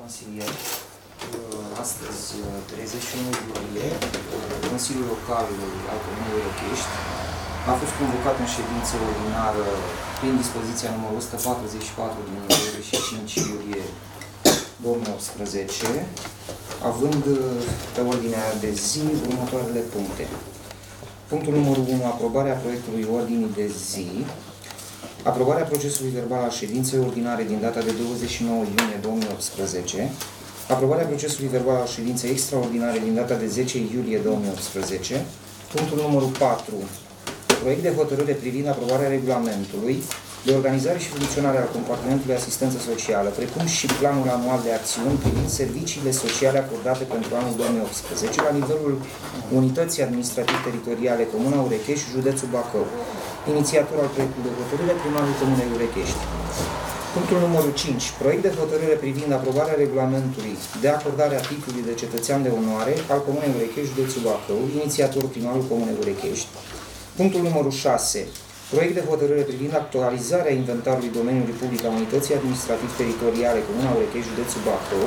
consilier. Uh, Astăzi, uh, 31 iulie, uh, Consiliul Local al Comunei Rechești a fost convocat în ședință ordinară prin dispoziția numărul 144 din 25 iulie 2018, având uh, pe ordinea de zi următoarele puncte. Punctul numărul 1, aprobarea proiectului ordinii de zi, aprobarea procesului verbal al ședinței ordinare din data de 29 iunie 2018, aprobarea procesului verbal al ședinței extraordinare din data de 10 iulie 2018, punctul numărul 4, proiect de hotărâre privind aprobarea regulamentului de organizare și funcționare al compartimentului asistență socială, precum și planul anual de acțiuni privind serviciile sociale acordate pentru anul 2018 la nivelul Unității Administrativ-Teritoriale Comuna Urechești, județul Bacău. Inițiator al proiectului de hotărâre, primarul Comunei Urechești. Punctul numărul 5. Proiect de hotărâre privind aprobarea regulamentului de acordare a titlului de cetățean de onoare al Comunei Urechești, județul Bacău, inițiator primarul Comunei Urechești. Punctul numărul 6. Proiect de hotărâre privind actualizarea inventarului domeniului public a Unității Administrativ-Teritoriale Comuna Urechești, județul Bacău,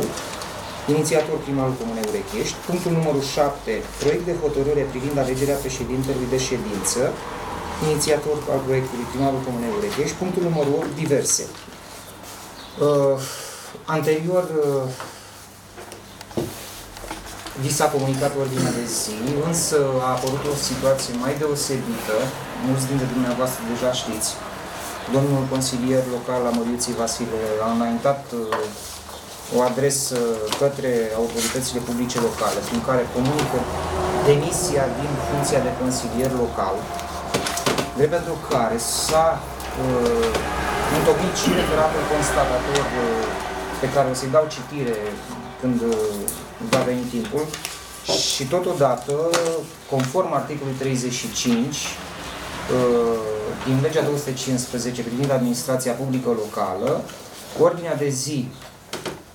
inițiator primarul Comunei Urechești. Punctul numărul 7. Proiect de hotărâre privind alegerea președintelui de ședință, inițiator al proiectului primarul Comunei Urechești. Punctul numărul 8. Diverse. Uh, anterior, uh, vi s-a comunicat ordinea de zi, însă a apărut o situație mai deosebită, mulți dintre dumneavoastră deja știți. Domnul consilier local la Măriuții Vasile a înaintat uh, o adresă către autoritățile publice locale, prin care comunică demisia din funcția de consilier local, drept pentru care s-a uh, întocmit și referatul constatator uh, pe care o să-i dau citire când uh, va veni timpul și totodată, conform articolului 35 uh, din legea 215 privind administrația publică locală, ordinea de zi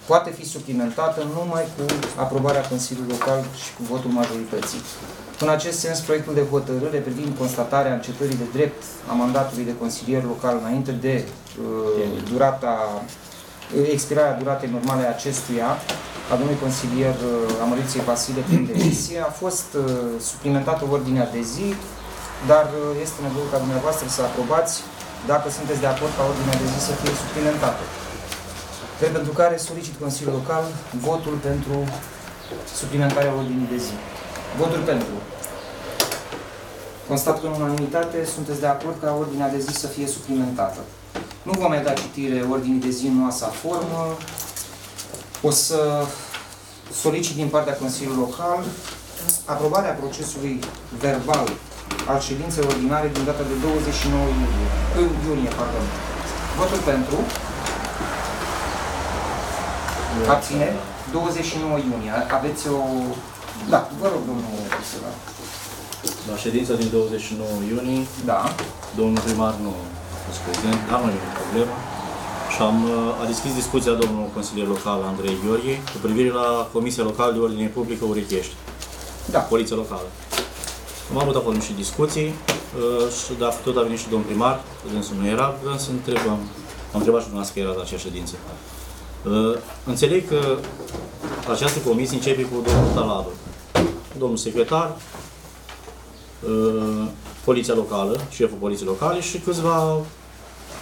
poate fi suplimentată numai cu aprobarea Consiliului Local și cu votul majorității. În acest sens, proiectul de hotărâre privind constatarea încetării de drept a mandatului de consilier local înainte de uh, durata, expirarea duratei normale a acestuia, a domnului consilier uh, Amăriției Vasile prin demisie, a fost uh, suplimentată ordinea de zi, dar uh, este nevoie ca dumneavoastră să aprobați dacă sunteți de acord ca ordinea de zi să fie suplimentată. Drept pentru care solicit Consiliul Local votul pentru suplimentarea ordinii de zi. Votul pentru. Constat că în unanimitate sunteți de acord ca ordinea de zi să fie suplimentată. Nu vom mai da citire ordinii de zi în noua formă. O să solicit din partea Consiliului Local aprobarea procesului verbal al ședinței ordinare din data de 29 iulie, în iunie, pardon. Votul pentru. Abține. 29 iunie. Aveți o... Da, vă rog, domnul Prisela. La ședința din 29 iunie, Da. domnul primar nu a fost prezent, dar nu e o problemă. Și am, uh, a deschis discuția domnul consilier local Andrei Gheorghe cu privire la Comisia Locală de Ordine Publică Urechești, Da. Poliția Locală. Am avut acolo niște discuții uh, și dacă tot a venit și domnul primar, dânsul nu era, vreau să întrebăm, am întrebat și dumneavoastră că era la acea ședință. Uh, Înțeleg că această comisie începe cu domnul Taladu, domnul secretar, uh, Poliția Locală, șeful Poliției Locale și câțiva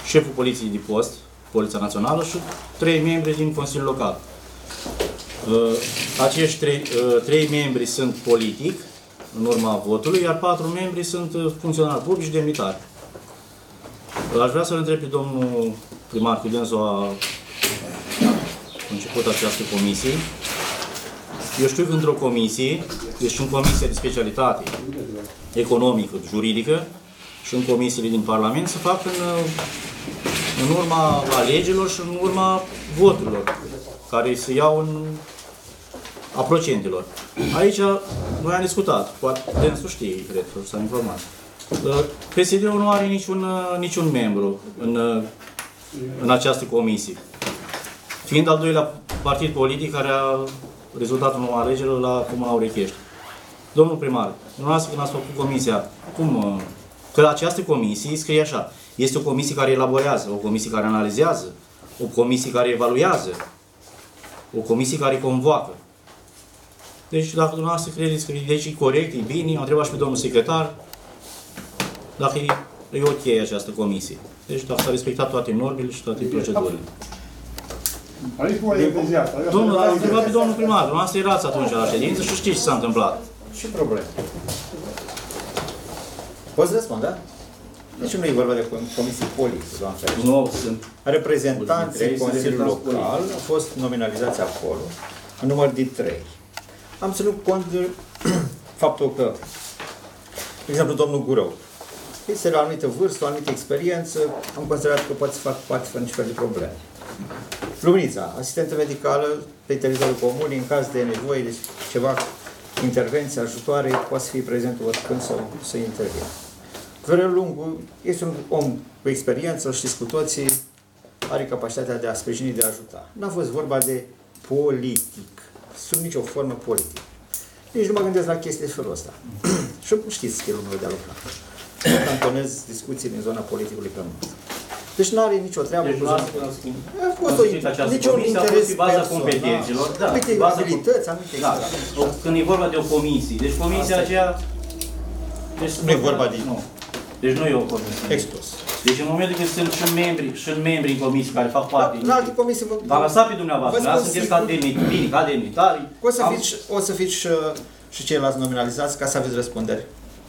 șeful Poliției de post, Poliția Națională și trei membri din Consiliul Local. Uh, Acești trei, uh, trei membri sunt politic, în urma votului, iar patru membri sunt uh, funcționari publici și demnitari. Uh, Aș vrea să-l întreb pe domnul primar cu dânsul a început această comisie. Eu știu că într-o comisie, deci în comisie de specialitate economică, juridică și în comisiile din Parlament se fac în, uh, în urma alegerilor și în urma voturilor care se iau în a procentelor. Aici noi am discutat, poate dânsul știe, cred că s-a informat. Uh, PSD-ul nu are niciun, uh, niciun membru în, uh, în această comisie. Fiind al doilea partid politic care a rezultat în alegerilor la Comuna Urechești. Domnul primar, dumneavoastră când ați făcut comisia, cum, uh, că această comisie scrie așa, este o comisie care elaborează, o comisie care analizează, o comisie care evaluează. o comisie care convoacă. Deci dacă dumneavoastră credeți că deci, e corect, e bine, am întrebat și pe domnul secretar dacă e, e ok această comisie. Deci dacă s-a respectat toate normele și toate procedurile. Aici cum e de asta? Domnul, l-a întrebat pe domnul primar, dumneavoastră erați atunci la ședință și știți ce s-a întâmplat. Și probleme. Poți răspunde, da? Deci nu e vorba de com- comisii politice, doamne ferește. Nu, sunt Reprezentanții Trei sunt Consiliului reprezentanți Local au fost nominalizați acolo, în număr de trei. Am ținut cont de faptul că, de exemplu, domnul Gurău, este la o anumită vârstă, o anumită experiență, am considerat că poate să fac parte fără nici fel de probleme. Luminița, asistentă medicală pe teritoriul comunii, în caz de nevoie de ceva intervenție, ajutoare, poate să fie prezent oricând să, să intervină. Viorel Lungu este un om cu experiență, știți cu toții, are capacitatea de a sprijini, de a ajuta. N-a fost vorba de politic, sub nicio formă politică. Nici nu mă gândesc la chestii de felul ăsta. Și știți stilul meu de a lucra. Cantonez discuții din zona politicului pe mult. Deci nu are nicio treabă Deci cu nu zona ați- ați schimb- A fost o, constituit această niciun comisie, a fost interes pe baza personal. competențelor, da, Anumite baza com- abilități, anumite Da, experiențe. când e vorba de o comisie. Deci comisia Asta e. aceea... Deci, Nu e vorba de- Nu. Deci nu e o comisie. Expus. Deci în momentul când sunt și membri, și membri în comisii care fac parte În alte comisii vă... V-am lăsat pe dumneavoastră, Vă da? spun sunteți sigur. ca demnitari, bine, ca demnitari. O să Am- fiți, o să fiți și, și ceilalți nominalizați ca să aveți răspundere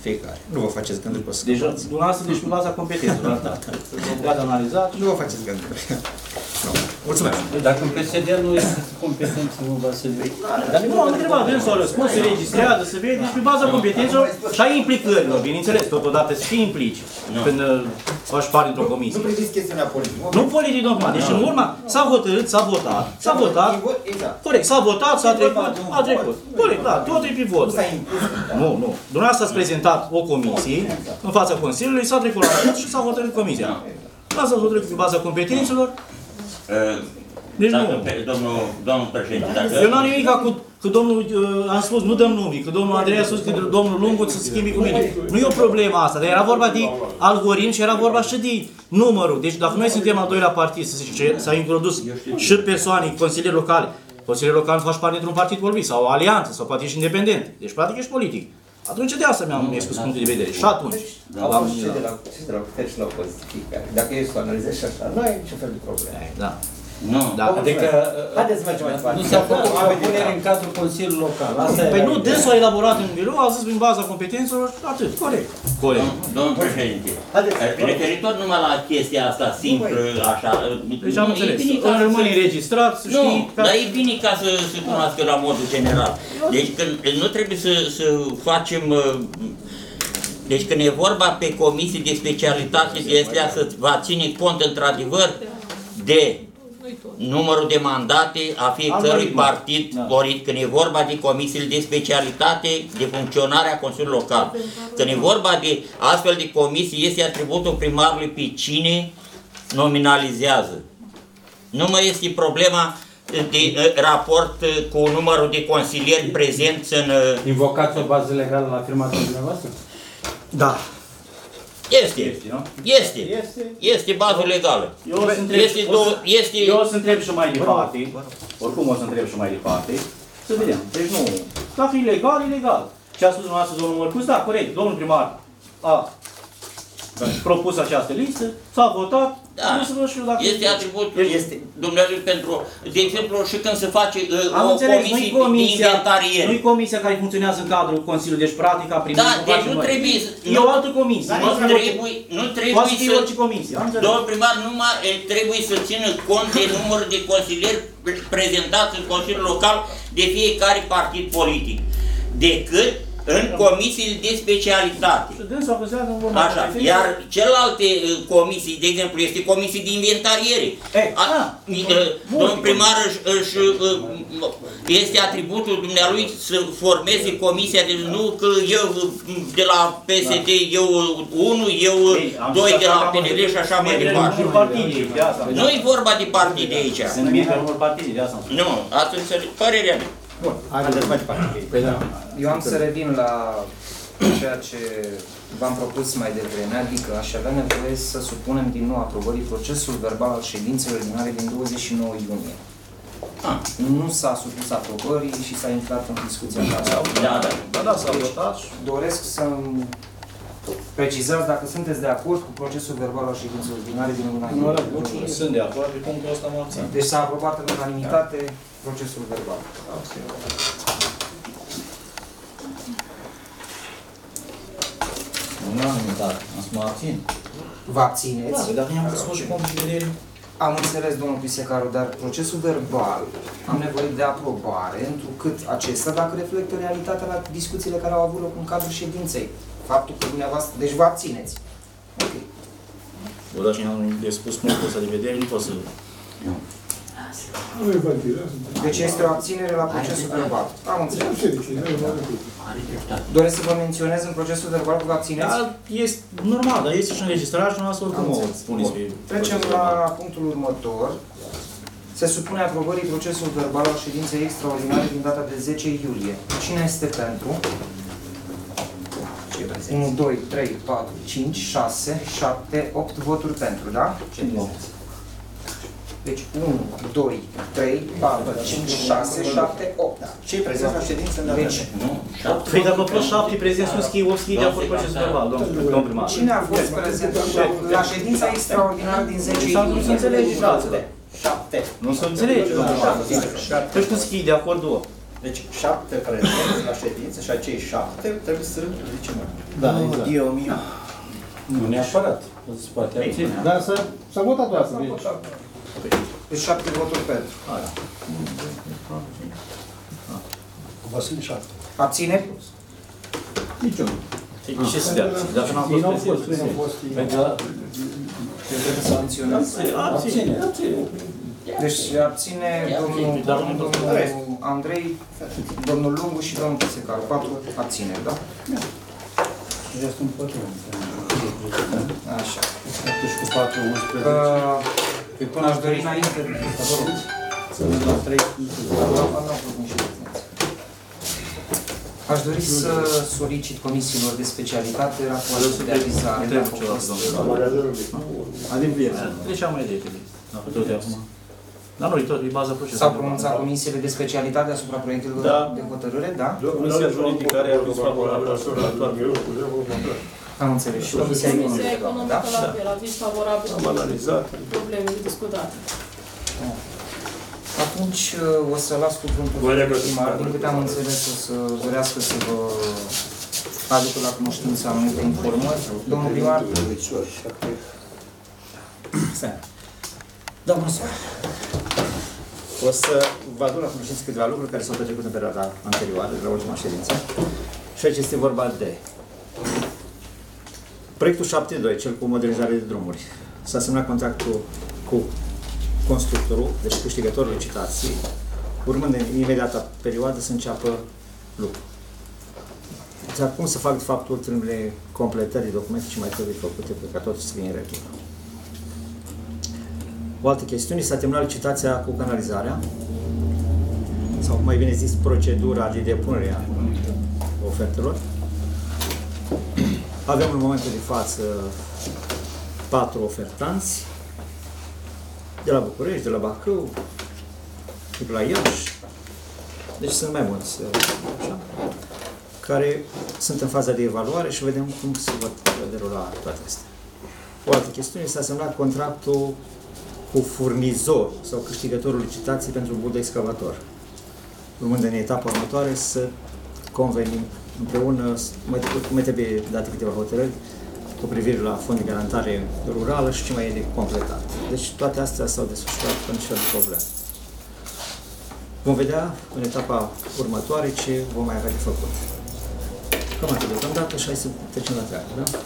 fiecare. Nu vă faceți gânduri pe să Deci, scăpați. dumneavoastră, deci pe baza competențelor, da. Ați analizat. Nu vă faceți gânduri. Nu. Mulțumesc. Dacă în PSD nu este competență, nu va să Dar nu am întrebat, vrem să o răspuns, se registrează, se vede, deci pe baza competențelor și a implicărilor, bineînțeles, totodată să te implici când uh, faci parte într-o Nu comisie. priviți chestiunea politică. Nu politic, domnul, deci în urma s-a hotărât, s-a votat, s-a votat, Exact. corect, s-a votat, s-a trecut, a trecut. Corect, da, tot e pe vot. Nu s-a impus. Nu, nu. Dumneavoastră ați prezentat o comisie în fața Consiliului, s-a trecut la vot și s-a hotărât comisia. Asta s-a hotărât pe baza competențelor, deci Dacă, nu. pe- domnul, domnul președinte, dacă... Eu n-am nimic cu că domnul, uh, am spus, nu dăm nume, că domnul Andrei a spus că domnul Lungu să se schimbi cu mine. Nu e o problemă asta, dar era vorba de algoritm și era vorba și de numărul. Deci dacă noi suntem al doilea partid, să zice, s-a introdus și persoane, consilieri locale, consilieri locale faci parte dintr-un partid vorbit sau o alianță, sau poate ești independent. Deci practic ești politic. Atunci de asta mi-am expus punctul de vedere. Și atunci. Au l-am- fost și de la, și de la putere și la opoziție fiecare. Dacă ești să o analizezi și așa, nu ai niciun fel de probleme. Da. Nu. Da. Adică Haideți să mergem mai departe. nu s-a făcut propunere în cadrul Consiliului Local. Asta Păi era nu, ideea. dânsul a elaborat în birou, a zis prin baza competențelor, atât. Corect. Corect. Domnul președinte, Haideți. referitor numai la chestia asta simplă, așa... Deci am nu, e înțeles. bine ca Îmi să- rămâne înregistrat, să știi. Nu, ca- dar e bine ca să se cunoască la modul general. Deci când nu trebuie să, să facem... uh, Deci când e vorba pe comisii de specialitate de astea să va ține cont într-adevăr de numărul de mandate a fiecărui Algoritmul. partid Da. dorit, când e vorba de comisiile de specialitate, de funcționarea Consiliului Local. Când e vorba de astfel de comisii, este atributul primarului pe cine nominalizează. Nu mai este problema de uh, raport uh, cu numărul de consilieri prezenți în... uh, Invocați o bază legală la afirmația dumneavoastră? Da. Este, Este, nu? este, Este. este bază legală. Eu o să întreb, Este o să- două- este- eu o să întreb și mai departe, oricum o să întreb și mai departe, să vedem. Deci nu, dacă e legal, e legal. Ce a spus dumneavoastră domnul Mărcus, da, corect, domnul primar a propus această listă, s-a votat, Da. nu să vă știu dacă... Este atribut Este. Dumnezeu pentru, de exemplu, și când se face uh, Am o înțeles, comisie nu-i de comisia, inventariere. nu-i comisia care funcționează în cadrul Consiliului, deci practica prin Da, deci nu trebuie să- E nu- o altă comisie. Nu trebuie, nu Poate trebuie să fie să... orice comisie, am înțeles. Domnul primar numai e, trebuie să țină cont de numărul de consilieri prezentați în Consiliul Local de fiecare partid politic, decât în comisiile de specialitate. Și dânsul a considerat în urmă. Așa, iar celelalte uh, comisii, de exemplu, este comisii de inventariere. Eh, A, ah, uh, bun. Domnul primar își, își, uh, m- este atributul dumnealui să formeze comisia, deci nu că eu uh, de la PSD, eu uh, unul, eu uh, Ei, am doi zis de la așa că am PNL văzut și așa mai membrii departe. unor partide, de asta. Nu e vorba de partide aici. Sunt membri unor partide, de asta. am spus. Nu, atunci părerea mea. Bun. Haideți mai departe. Păi da. Eu am să revin la ceea ce v-am propus mai devreme, adică aș avea nevoie să supunem din nou aprobării procesul verbal al ședinței ordinare din 29 iunie. Ah. Nu s-a supus aprobării și s-a intrat în discuția ta. Da, da. Da, da, s-a votat și Doresc să precizați dacă sunteți de acord cu procesul verbal al ședinței ordinare din luna iulie. sunt de acord, pe punctul ăsta mă abțin. Deci s-a aprobat în unanimitate procesul verbal. Nu am invitat, am să mă abțin. Vă abțineți? Da, dacă i-am spus și punctul de vedere, Am înțeles, domnul Pisecaru, dar procesul verbal am nevoie de aprobare, întrucât acesta, dacă reflectă realitatea la discuțiile care au avut loc în cadrul ședinței. Faptul că dumneavoastră, deci vă abțineți. Ok. Bă, dar și am de spus punctul ăsta de vedere, nu pot să... Deci este o abținere la procesul verbal. Am înțeles. Ce zici? Nu e infantil. Doresc să vă menționez în procesul verbal că vă abțineți? Da, este normal, dar este și înregistrat și noastră oricum Am o înțeles. puneți pe... Trecem la punctul următor. Se supune aprobării procesul verbal al ședinței extraordinare din data de 10 iulie. Cine este pentru? 1, 2, 3, 4, 5, 6, 7, 8 voturi pentru, da? Deci 1, 2, 3, 4, 5, 6, 7, 8. Cei prezenți la ședință ne Deci, Nu, șapte. Păi dacă plus șapte prezenți, nu schii, 8 schii de acord cu acest verbal, domnul domnul primar. cine a fost prezent la ședința extraordinară din 10 S-a nu se iulie? înțelege, fraților. Șapte. Nu se înțelege, domnul primar. Șapte. Deci nu schii de acord două. Deci șapte prezenți la ședință și acei șapte trebuie să zicem. Da, eu mi Nu neapărat. Se poate abține. Dar să, s-a votat doar să vezi. Deci 7 voturi pentru. Vasile șapte. Abțineri? Niciunul. Ce să dea? Dacă n-am Ei fost n-au fost prezent. prezenți. Pentru că Trebuie să menționez. abține, abține. Deci abține domnul, Dar nu domnul Andrei, domnul Lungu și domnul Pisecaru. Patru abțineri, da? Restul împotrivă. Așa. 7 cu 4, 11. Uh, aș dori înainte... Vă rog. Sunt la 3. Nu am făcut niște definiții. Aș dori să solicit comisiilor de specialitate rapoarte de avizare. Trebuie dacă ceva, au fost- domnul. Adem viață. Treceam mai repede. Dacă tot e acum. Dar nu, e tot, e baza procesului. S-au pronunțat comisiile de specialitate asupra proiectelor Da. de hotărâre, da? Comisia juridică care a fost favorabilă asupra Am înțeles. Și comisia Comisia economică, economică da? la fel, aviz favorabil Am analizat. problemele discutate. Atunci uh, o să las cuvântul primar. Din câte am înțeles, o să dorească să vă aducă la cunoștință anumite informări. Domnul primar, Domnul Soare, o să vă aduc la cunoștință câteva lucruri care s-au petrecut în perioada anterioară, de la ultima ședință. Și aici este vorba de proiectul 7.2, cel cu modernizare de drumuri. S-a semnat contractul cu constructorul, deci câștigătorul licitației, urmând în imediata perioadă să înceapă lucru. Deci acum să fac, de fapt, ultimele completări de documente ce mai trebuie făcute, pentru ca totul să fie în regulă. O altă chestiune, s-a terminat licitația cu canalizarea, sau mai bine zis, procedura de depunere a ofertelor. Avem în momentul de față patru ofertanți, de la București, de la Bacău, de la Iași, deci sunt mai mulți, așa, care sunt în faza de evaluare și vedem cum se vor derula toate astea. O altă chestiune, s-a semnat contractul cu furnizor sau câștigătorul licitației pentru bud excavator. Urmând în etapa următoare să convenim împreună, mai mai trebuie date câteva hotărâri cu privire la fond de garantare rurală și ce mai e de completat. Deci toate astea s-au desfășurat fără nicio problemă. Vom vedea în etapa următoare ce vom mai avea de făcut. Cam atât deocamdată și hai să trecem la treabă, da?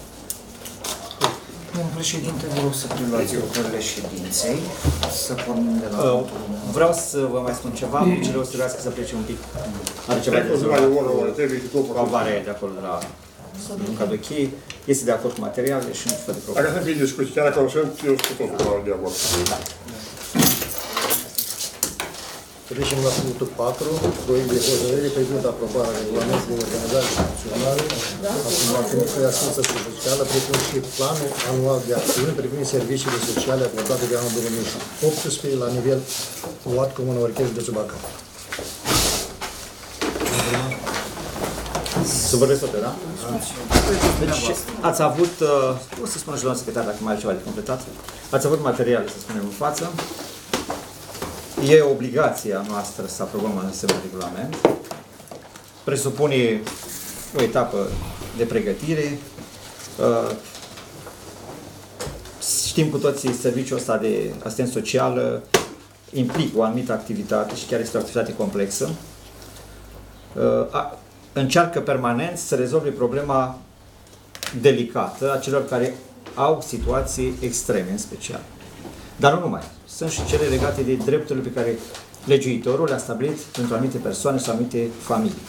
Domnul președinte, vă rog să preluați lucrările ședinței, să pornim de la... Uh, Vreau să vă mai spun ceva, cele o să trebuiască să plece un pic. Are ceva de Mai rezolvat. e o oră, o oră, trebuie că Cu avare de acolo de la Lunca Dochii, este de acord cu materialele și nu fă de Dacă probleme. să fie discuții, chiar dacă nu sunt, eu sunt totul de acord. Trecem la punctul 4, proiect de hotărâre privind aprobarea regulamentului de organizare instituționale a Combatării Asistență Socială, precum și planul anual de acțiune privind serviciile sociale acordate de anul 2018 la nivel UAT Comună Orchești de Bacău. Să vorbesc tot, da? Deci, ați avut, uh, o să spună și doamna secretar dacă mai are ceva de completat, ați avut materiale, să spunem, în față. E obligația noastră să aprobăm un asemenea regulament. Presupune o etapă de pregătire. Uh, Știm cu toții, serviciul ăsta de asistență socială implică o anumită activitate și chiar este o activitate complexă. Uh, a- Încearcă permanent să rezolve problema delicată a celor care au situații extreme în special. Dar nu numai. Sunt și cele legate de drepturile pe care legiuitorul le-a stabilit pentru anumite persoane sau anumite familii.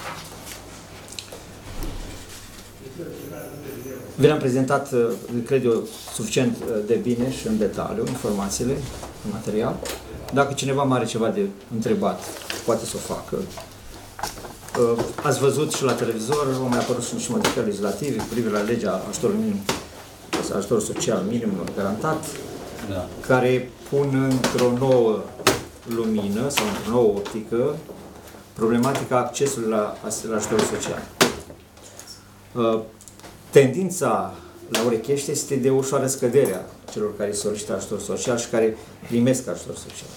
Vi le-am prezentat, uh, cred eu, suficient uh, de bine și în detaliu informațiile în material. Dacă cineva mai are ceva de întrebat, poate să o facă. Uh, Ați văzut și la televizor, au mai apărut și niște modificări legislative cu privire la legea ajutorului minim, ajutorul social minim garantat, Da. care pun într-o nouă lumină sau într-o nouă optică problematica accesului la, la ajutorul social. Uh, Tendința la Urechește este de ușoară scădere a celor care solicită ajutor social și care primesc ajutor social.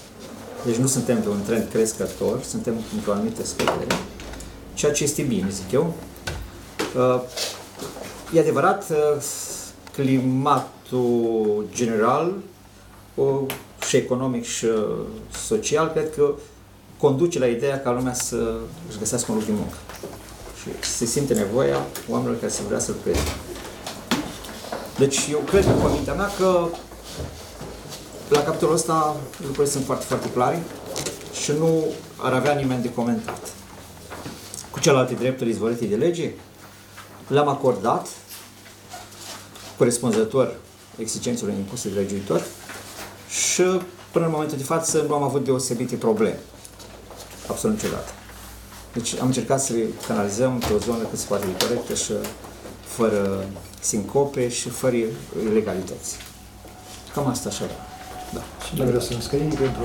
Deci nu suntem pe un trend crescător, suntem într-o anumită scădere, ceea ce este bine, zic eu. Uh, E adevărat, uh, climatul general uh, și economic și uh, social, cred că conduce la ideea ca lumea să își găsească un loc de muncă. Și se simte nevoia oamenilor care să vrea să lucreze. Deci eu cred cu mintea mea că la capitolul ăsta lucrurile sunt foarte, foarte clare și nu ar avea nimeni de comentat. Cu celelalte drepturi izvorite de lege, le-am acordat corespunzător exigențelor impuse de legiuitor și până în momentul de față nu am avut deosebite probleme. Absolut niciodată. Deci am încercat să le canalizăm pe o zonă cât se poate de corectă și fără sincope și fără ilegalități. Cam asta așa. Da. Cine vrea să înscrie pentru...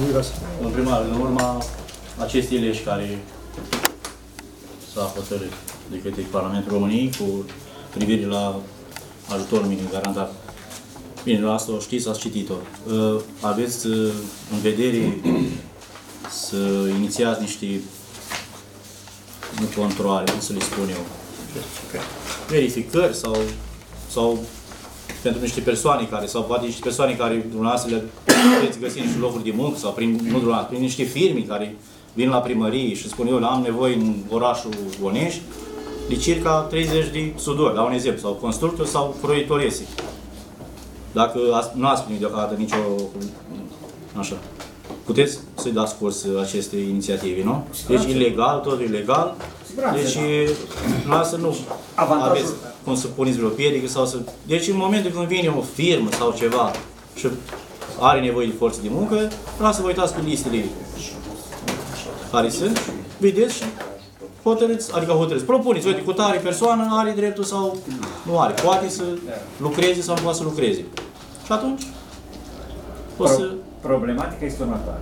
Nu vrea să... În primar, în urma acestei legi care s-a hotărât de către Parlamentul României cu privire la ajutorul minim garantat. Bine, la asta o știți, ați citit-o. Uh, Aveți uh, în vedere să inițiați niște nu controle, cum să le spun eu, verificări sau, sau pentru niște persoane care, sau poate niște persoane care dumneavoastră le puteți găsi niște locuri de muncă sau prin, nu dumneavoastră, prin niște firme care vin la primărie și spun eu, am nevoie în orașul Onești de circa 30 de sudori, la un exemplu, sau constructori sau proiectorese. Dacă ați- nu ați primit deocamdată nicio... Așa. Puteți să-i dați curs aceste inițiative, nu? Deci ilegal, tot ilegal. Siguranță, Deci, da. lasă nu Avantajul- aveți cum să puneți vreo piedică sau să... Deci în momentul când vine o firmă sau ceva și are nevoie de forță de muncă, lasă vă uitați pe listele care sunt, vedeți și hotărâți, adică hotărâți. Propuneți, uite, cu tare persoană are dreptul sau nu are. Poate să lucreze sau nu poate să lucreze. Și atunci o să... Problematica este următoarea.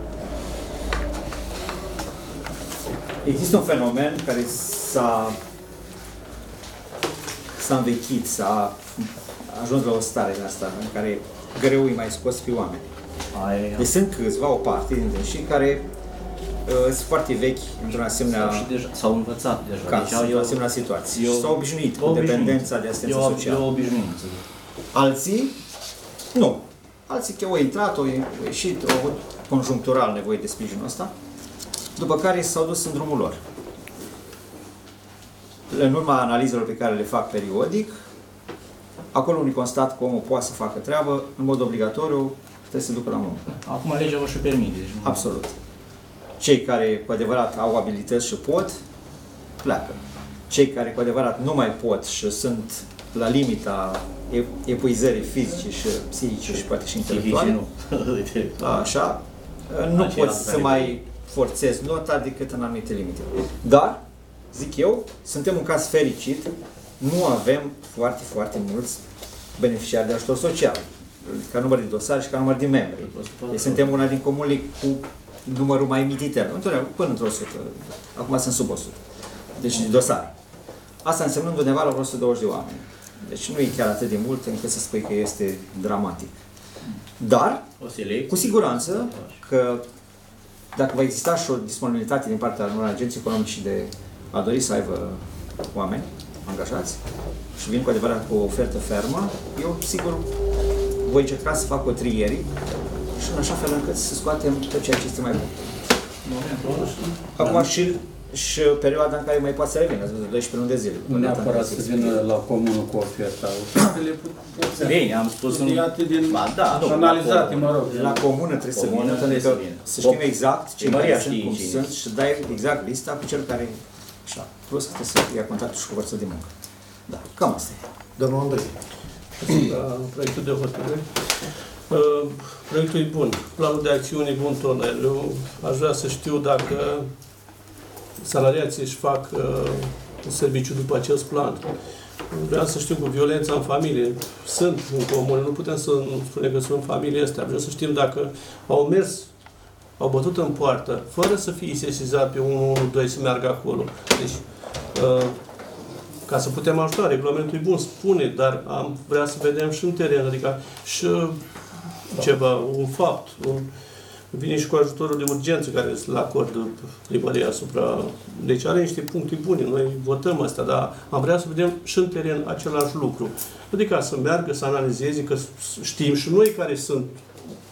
Există un fenomen care s-a s-a învechit, s-a ajuns la o stare de asta în care greu îi mai scos pe oameni. Aia, Deci sunt câțiva, o parte dintre și care uh, sunt foarte vechi într-un asemenea și deja, s-au învățat deja. caz, Deci au- într-o asemenea situație. eu- și s-au obișnuit cu obișnuit. dependența de asistență E o- socială. E o obișnuință. Alții, nu. Alții că au intrat, au ieșit, au avut conjunctural nevoie de sprijinul ăsta, după care s-au dus în drumul lor. În urma analizelor pe care le fac periodic, acolo unde constat că omul poate să facă treabă, în mod obligatoriu, trebuie să se ducă la muncă. Acum legea vă și permite. Deci nu- Absolut. Cei care cu adevărat au abilități și pot, pleacă. Cei care cu adevărat nu mai pot și sunt la limita e- epuizării fizice și psihice și poate și Psihice intelectuale, nu. Uite. așa, nu Aceea poți să care- mai forțezi nota decât în anumite limite. Dar, zic eu, suntem un caz fericit, nu avem foarte, foarte mulți beneficiari de ajutor social, ca număr de dosare și ca număr de membri. Deci suntem una din comunele cu numărul mai mic intern, întotdeauna până într-o 100, acum sunt sub 100, deci de dosare. Asta însemnând undeva la vreo 120 de oameni. Deci nu e chiar atât de mult încât să spui că este dramatic. Dar, O selecție. cu siguranță că dacă va exista și o disponibilitate din partea unor agenții economici de a dori să aibă oameni angajați și vin cu adevărat cu o ofertă fermă, eu sigur voi încerca să fac o trieri și în așa fel încât să scoatem tot ceea ce este mai bun. Acum și, și perioada în care mai poate să revină, ați văzut, 12 luni de zile. Nu neapărat să vină la comună cu oferta. Ofertele pot, pot să Bine, am spus sunt un... iate din Ba da, și analizate, mă rog. La comună trebuie să Comună vină, trebuie pentru că să vină. să știm exact ce Primăria care sunt, știe cum cine. sunt și dai exact lista cu cel care... Așa. Plus că trebuie să ia contactul și cu forța de muncă. Da, cam asta e. Domnul Andrei. la proiectul de hotărâre. Uh, Proiectul e bun, planul de acțiune e bun tonel. Eu aș vrea să știu dacă salariații își fac uh, serviciu după acest plan. Vreau să știu cu violența în familie. Sunt în comună, nu putem să nu spunem că sunt familie astea. Vreau să știm dacă au mers, au bătut în poartă, fără să fie sesizat pe 112 să meargă acolo. Deci, uh, ca să putem ajuta, regulamentul e bun, spune, dar am vrea să vedem și în teren, adică și uh, ceva, un fapt, un, vine și cu ajutorul de urgență care îl acordă primăria asupra... Deci are niște puncte bune, noi votăm asta, dar am vrea să vedem și în teren același lucru. Adică să meargă, să analizeze, că știm și noi care sunt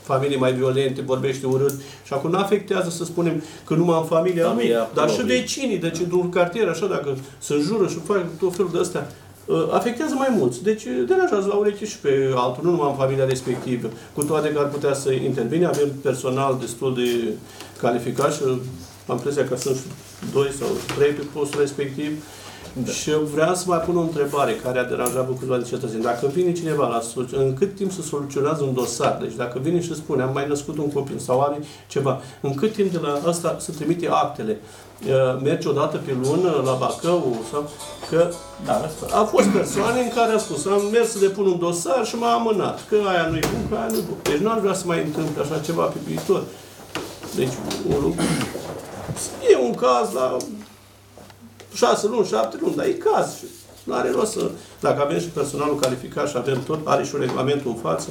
familii mai violente, vorbește urât și acum nu afectează să spunem că numai în familia lui, Familia dar și proprie. vecinii, deci într-un cartier, așa, dacă se înjură și fac tot felul de astea, uh, afectează mai mulți. Deci uh, deranjează la ureche și pe altul, nu numai în familia respectivă. Cu toate că ar putea să intervine, avem personal destul de calificat și uh, am impresia că sunt doi sau trei pe postul respectiv. Da. Și eu vreau să mai pun o întrebare care a deranjat câțiva de cetățeni. Dacă vine cineva la soluț- în cât timp se soluționează un dosar, deci dacă vine și spune am mai născut un copil sau are ceva, în cât timp de la asta se trimite actele? Uh, Merge o dată pe lună la Bacău sau că Da, răspund. a fost persoane în care a spus am mers să depun un dosar și m-a amânat, că aia nu-i bun, că aia nu-i bun. Deci nu ar vrea să mai întâmple așa ceva pe viitor. Deci, un lucru. E un caz la șase luni, șapte luni, dar e caz. Și nu are rost să... Dacă avem și personalul calificat și avem tot, are și un regulamentul în față.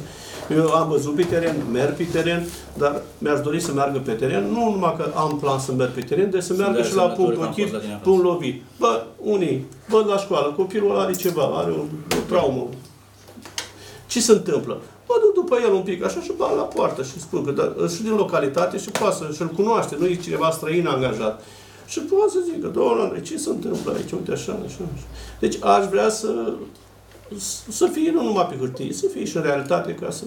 Eu am văzut pe teren, merg pe teren, dar mi-aș dori să meargă pe teren, nu numai că am plan să merg pe teren, de să meargă dea și la semnături punct că am ochit, fost la tine acasă. punct lovit. Bă, unii văd la școală, copilul are ceva, are o, o traumă. Ce se întâmplă? Mă duc după el un pic, așa și bat la poartă și spun că da, și din localitate și poate să și-l cunoaște, nu e cineva străin angajat. Și poate să zică, domnule Andrei, ce se întâmplă aici, uite așa, așa, așa. Deci aș vrea să, să fie nu numai pe hârtie, să fie și în realitate ca să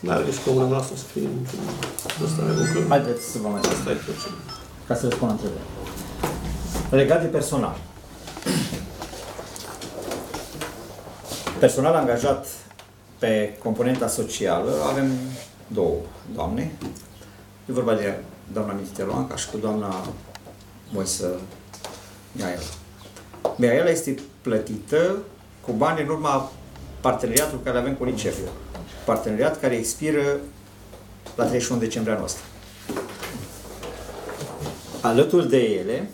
meargă și comuna noastră să fie într-un... Asta e lucru. Haideți să vă mai Asta e tot ce... ca să răspund la întrebare. Legat de personal. Personal angajat pe componenta socială avem două doamne. E vorba de doamna Mitite Loanca și cu doamna Moisă Miaela. Miaela este plătită cu bani în urma parteneriatului care avem cu UNICEF. Parteneriat care expiră la 31 decembrie anul ăsta. Alături de ele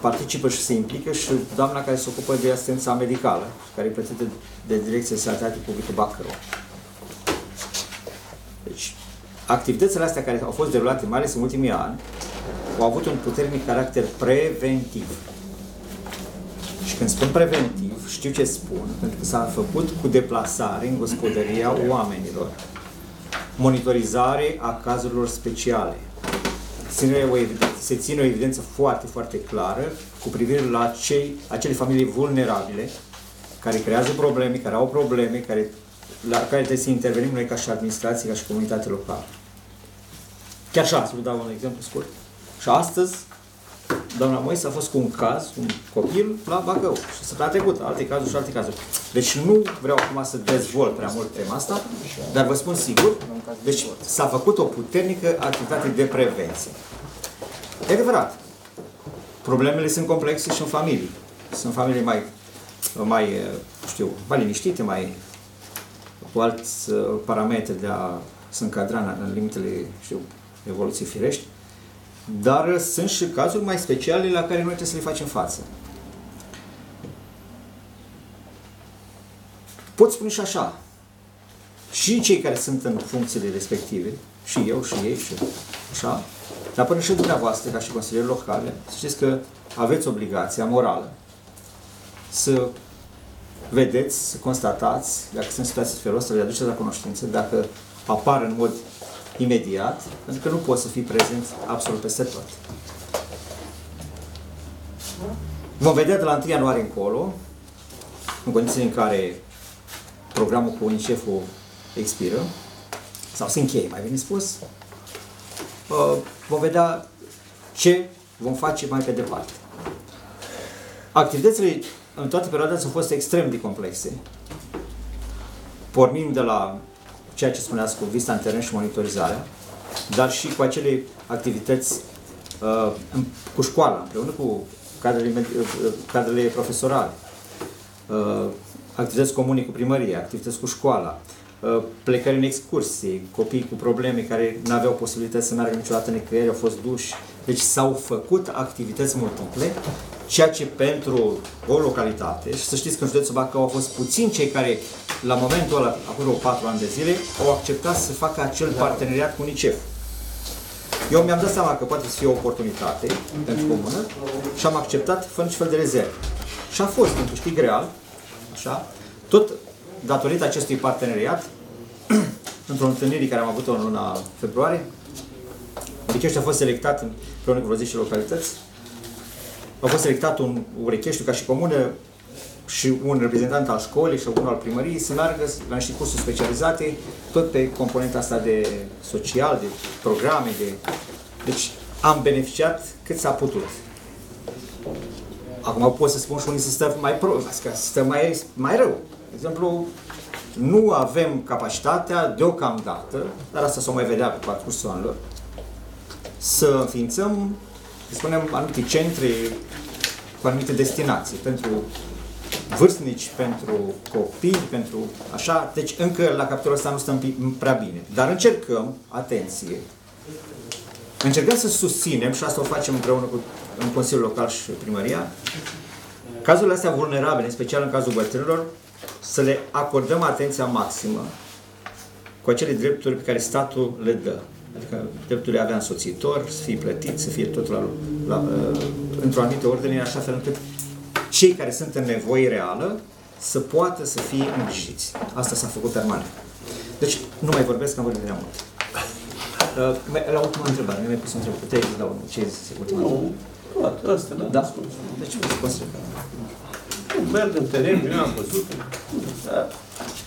participă și se implică și doamna care se ocupă de asistența medicală, care e plătită de Direcția de Sănătate Publică Bacăru. Deci, activitățile astea care au fost derulate, mai ales în ultimii ani, au avut un puternic caracter preventiv. Și când spun preventiv, știu ce spun, pentru că s-a făcut cu deplasare în gospodăria oamenilor. Monitorizare a cazurilor speciale, ține o evidență, se ține o evidență foarte, foarte clară cu privire la cei, acele familii vulnerabile care creează probleme, care au probleme, care, la care trebuie să intervenim noi ca și administrație, ca și comunitate locală. Chiar așa, să vă dau un exemplu scurt. Și astăzi doamna Moise a fost cu un caz, un copil la Bacău și săptămâna trecută, alte cazuri și alte cazuri. Deci nu vreau acum să dezvolt prea mult tema asta, dar vă spun sigur, deci s-a făcut o puternică activitate de prevenție. E adevărat, problemele sunt complexe și în familii. Sunt familii mai, mai eh, știu, mai liniștite, mai cu alți uh, parametri de a se încadra în, în limitele, știu, evoluției firești, dar uh, sunt și cazuri mai speciale la care noi trebuie să le facem față. Pot spune și așa, și cei care sunt în funcțiile respective, și eu, și ei, și așa, dar până și dumneavoastră, ca și consilieri locale, să știți că aveți obligația morală să vedeți, să constatați, dacă sunt situații de felul ăsta, le aduceți la cunoștință, dacă apar în mod imediat, pentru că nu poți să fii prezent absolut peste tot. Vom vedea de la 1 ianuarie încolo, în condiții în care programul cu UNICEF-ul expiră, sau se încheie, mai bine spus, uh, vom vedea ce vom face mai pe departe. Activitățile în toată perioada au fost extrem de complexe. Pornim de la ceea ce spuneați cu vista în teren și monitorizarea, dar și cu acele activități uh, cu școala, împreună cu cadrele, uh, cadrele profesorale, uh, activități comune cu primăria, activități cu școala, uh, plecări în excursii, copii cu probleme care nu aveau posibilități să meargă niciodată nicăieri, au fost duși. Deci s-au făcut activități multiple ceea ce pentru o localitate, și să știți că în județul Bacău au fost puțini cei care la momentul ăla, acum 4 ani de zile, au acceptat să facă acel parteneriat cu UNICEF. Eu mi-am dat seama că poate să fie o oportunitate pentru comună și am acceptat fără nici fel de rezervă. Și a fost un câștig real, așa, tot datorită acestui parteneriat, într-o întâlnire care am avut-o în luna februarie, Urechești a fost selectat împreună cu vreo 10 localități a fost selectat un Urecheștiu ca și comună și un reprezentant al școlii și unul al primăriei să meargă la niște cursuri specializate, tot pe componenta asta de social, de programe, de... Deci am beneficiat cât s-a putut. Acum pot să spun și unii să stă mai pro, că stă mai, mai rău. De exemplu, nu avem capacitatea deocamdată, dar asta s-o mai vedea pe parcursul anilor, să înființăm să spunem, anumite centre cu anumite destinații pentru vârstnici, pentru copii, pentru așa. Deci încă la capitolul ăsta nu stăm prea bine. Dar încercăm, atenție, încercăm să susținem, și asta o facem împreună cu în Consiliul Local și Primăria, cazurile astea vulnerabile, în special în cazul bătrânilor, să le acordăm atenția maximă cu acele drepturi pe care statul le dă. Adică dreptul de a avea însoțitor, să fie plătit, să fie totul la, la, uh, într-o anumită ordine, în așa fel încât cei care sunt în nevoie reală să poată să fie îngrijiți. Asta s-a făcut permanent. Deci, nu mai vorbesc, că am vorbit prea mult. Uh, la ultima întrebare, mi-ai pus o întrebare. Puteai să dau ce zice ultima întrebare? Toate astea, da. Da? Deci, poți să Merg în teren, eu am văzut. Da.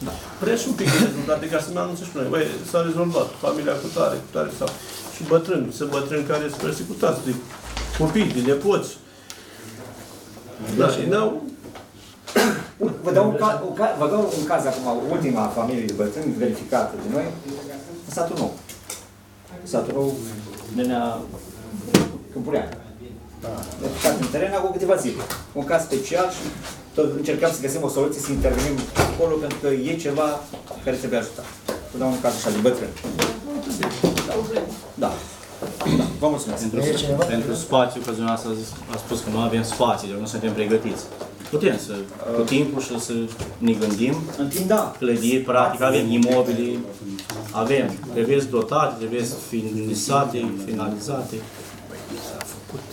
Da. Vreți un pic de rezultate ca să-mi anunțe și noi. Băi, s-a rezolvat familia cu tare, cu tare sau... Și bătrâni, sunt bătrâni care sunt persecutați de copii, de nepoți. Da, și n-au... Vă dau, un ca, un ca, vă dau un caz acum, ultima familie de bătrâni verificată de noi, în satul nou. Satul nou, nenea Câmpurean. Verificat în teren acum câteva zile. Un caz special și tot încercăm să găsim o soluție, să intervenim acolo, pentru că e ceva care trebuie ajutat. Vă dau un caz așa de bătrân. Da. da. Vă mulțumesc. Pentru, pentru spațiu, că dumneavoastră a, zis, a spus că nu avem spații, deci nu suntem pregătiți. Putem să, cu timpul și să ne gândim. În timp, da. Clădiri, practic, avem imobile, avem, trebuie dotate, trebuie finisate, finalizate.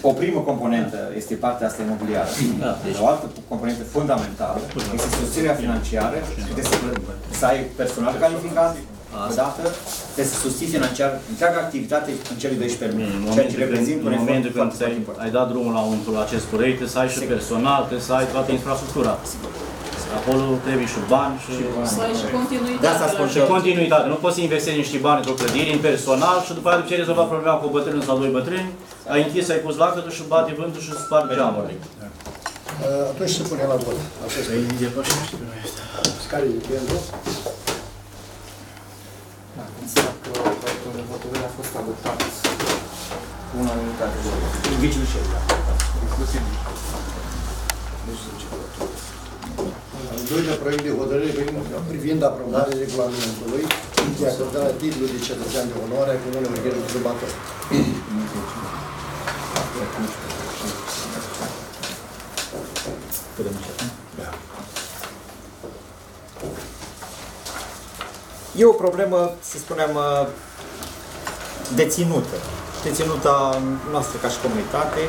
O primă componentă este partea asta imobiliară. Da, deci o altă componentă fundamentală este susținerea financiară, trebuie să, să ai personal calificat, odată, trebuie să susții financiar întreaga activitate în cele 12 luni. În momentul, când, în momentul când ai, ai dat drumul la, un, la acest proiect, trebuie să ai și personal, trebuie să ai toată infrastructura. Acolo trebuie și bani și... Să ai și continuitate. De asta la spun joc. Și continuitate. Nu poți să investești niște bani într-o clădire, în personal și după aceea după ce ai rezolvat problema cu o bătrân sau doi bătrâni, ai închis, ai pus lacătul și bate vântul și spargi geamurile. Uh, Atunci se pune la vot. Acest care e pentru? Da, constat că proiectul de hotărâre a fost adoptat cu unanimitate de vot. Viciul șef, da. Inclusiv. Deci zice votul. Al doilea proiect de hotărâre privind- privind aprobarea regulamentului de acordarea titlului de cetățean de onoare a Comunei Măgherul Zăbator. Putem începe. E o problemă, să spunem, uh, deținută. Deținuta noastră ca și comunitate,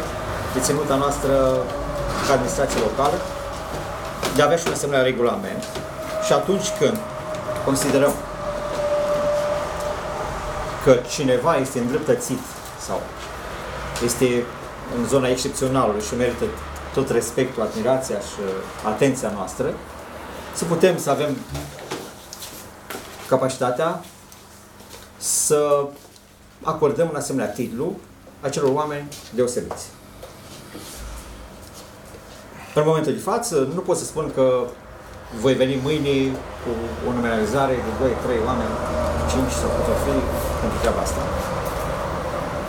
deținuta noastră ca administrație locală, de a avea și un asemenea regulament. Și atunci când considerăm că cineva este îndreptățit sau este în zona excepțională și merită tot respectul, admirația și atenția noastră, să putem să avem capacitatea să acordăm un asemenea titlu acelor oameni deosebiți. În momentul de față, nu pot să spun că voi veni mâine cu o nominalizare de 2, 3 oameni, 5 sau cât o fi pentru treaba asta.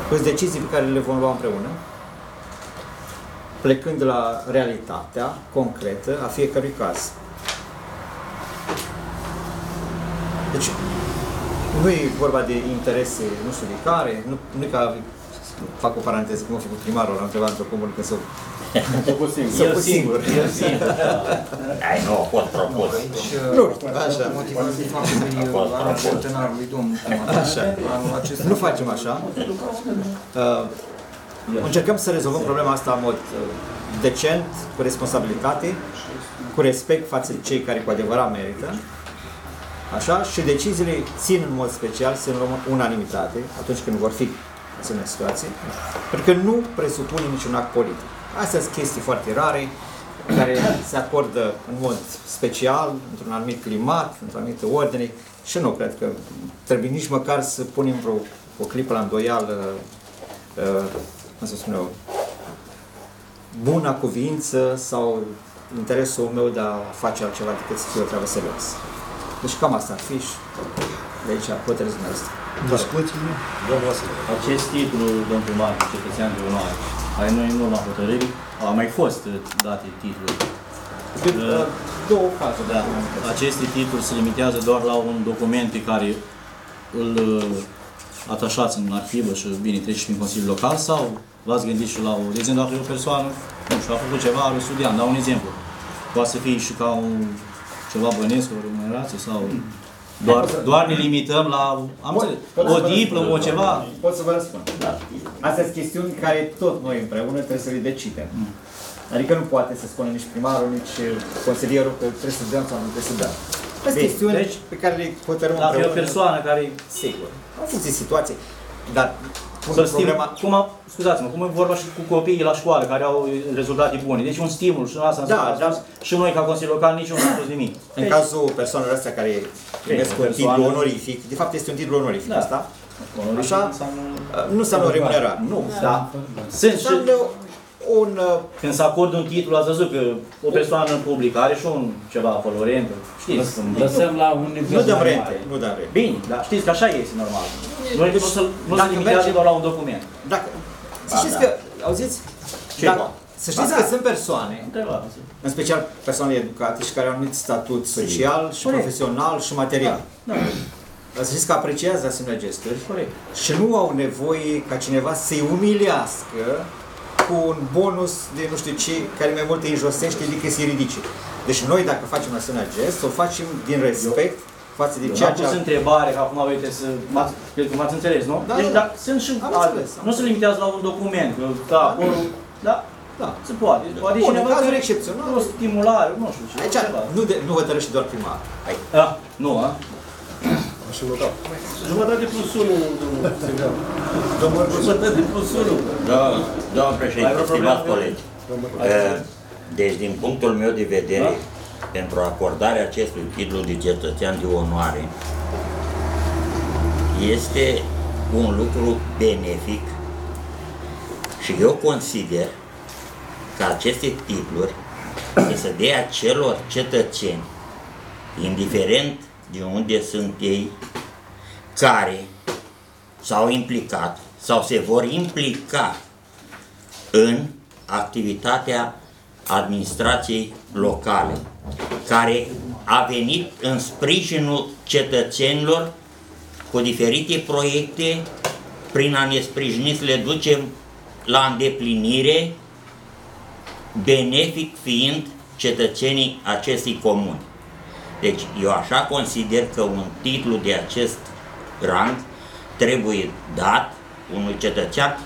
Sunt decizii pe care le vom lua împreună, plecând de la realitatea concretă a fiecărui caz. Deci, nu e vorba de interese nu știu de care, nu, nu e ca, fac o paranteză, cum a făcut primarul, l-am întrebat într-o comună că să Făcut singur. să pun singur. El singur, da. Ai, nu a fost propus. Deci, Nu, uh, așa. motivat de faptul că e fost anul propus. centenarului domnului primar. Așa. Anul acesta. Nu facem așa. Uh, încercăm să rezolvăm problema asta în mod uh, decent, cu responsabilitate, cu respect față de cei care cu adevărat merită. Așa? Și deciziile țin în mod special să luăm unanimitate atunci când vor fi asemenea situații, pentru că nu presupune niciun act politic. Astea sunt chestii foarte rare, care se acordă în mod special, într-un anumit climat, într-o anumită ordine și nu cred că trebuie nici măcar să punem vreo o clipă la îndoială, uh, cum să spun eu, buna cuvință sau interesul meu de a face altceva decât să fie o treabă serioasă. Deci cam asta ar fi și de aici hotărâți dumneavoastră. Discuții? Domnul Vasile. Acest titlu, domn primar, cetățean de onoare, ai noi nu la hotărâri, au mai fost uh, date titluri. Uh, două cazuri, Da. Aceste titluri se limitează doar la un document pe care îl uh, atașați în arhivă și bine trece prin Consiliul Local sau v-ați gândit și la o, de exemplu, dacă e o persoană, nu știu, a făcut ceva, are studian, dau un exemplu. Poate să fie și ca un ceva bănesc, o remunerație sau doar, doar ne limităm la am Pot- înțeles, pot să o vă diplomă, o răspund. ceva. Pot să vă răspund. Da. Astea sunt chestiuni care tot noi împreună trebuie să le decidem. Adică nu poate să spună nici primarul, nici consilierul că trebuie să dăm sau nu trebuie să dăm. Sunt Bine, chestiuni deci, pe care le hotărâm Dacă e o împreună. persoană care Sigur. În funcție de situație. Dar pun Să stim, problema... cum a, scuzați-mă, cum e vorba și cu copiii la școală care au rezultate bune. Deci un stimul și asta Da, înseamnă. dar- Și noi ca Consiliul Local nici nu am spus nimic. În cazul persoanelor astea care primesc o un persoană- titlu onorific, de fapt este un titlu onorific Da. asta, Onorific Așa? înseamnă... nu înseamnă o remunerare. Nu, da. Sunt și Înseamnă un... uh, când se acordă un titlu, ați văzut că o persoană în public are și un ceva acolo, rentă. Știți? Lăsăm la un nivel Nu dăm mai rente, mare. nu dăm rente. Bine, dar știți că așa este normal. Noi Deci, nu să nu se dacă limitează mergem- doar la un document. Dacă, să Ba, știți da. că, auziți? Ce Dacă, bun. să știți Ba, că da. sunt persoane, Întrebați. în special persoane educate și care au un anumit statut social și Corect. profesional și material. Da, Dar să știți că apreciază asemenea gesturi corect. și nu au nevoie ca cineva să-i umilească cu un bonus de nu știu ce, care mai mult îi înjosește decât să-i ridice. Deci noi dacă facem un asemenea gest, o facem din respect față de Eu ceea am ce... pus a- întrebare, că acum uite să... m-ați- Cred că m-ați înțeles, nu? Da, deci da. da, sunt și Am alte. înțeles, am Nu se limitează la un document, că da, acolo... Da, Da. se poate. Poate Bun, în cineva cazuri care- excepționale. O stimulare, nu știu ce. Aici ceva. nu, de, nu hotărăște doar primar. Hai. Da, nu, a? Așa notat. Jumătate plus unul, domnul Segal. Domnul Jumătate plus unul. Da, domnul Mai președinte, vreo stimați problemă? colegi, eh, deci din punctul meu de vedere, pentru acordarea acestui titlu de cetățean de onoare este un lucru benefic și eu consider că aceste titluri să se dea celor cetățeni, indiferent de unde sunt ei, care s-au implicat sau se vor implica în activitatea administrației locale, care a venit în sprijinul cetățenilor cu diferite proiecte, prin a ne sprijini să le ducem la îndeplinire, benefic fiind cetățenii acestei comuni. Deci eu așa consider că un titlu de acest rang trebuie dat unui cetățean,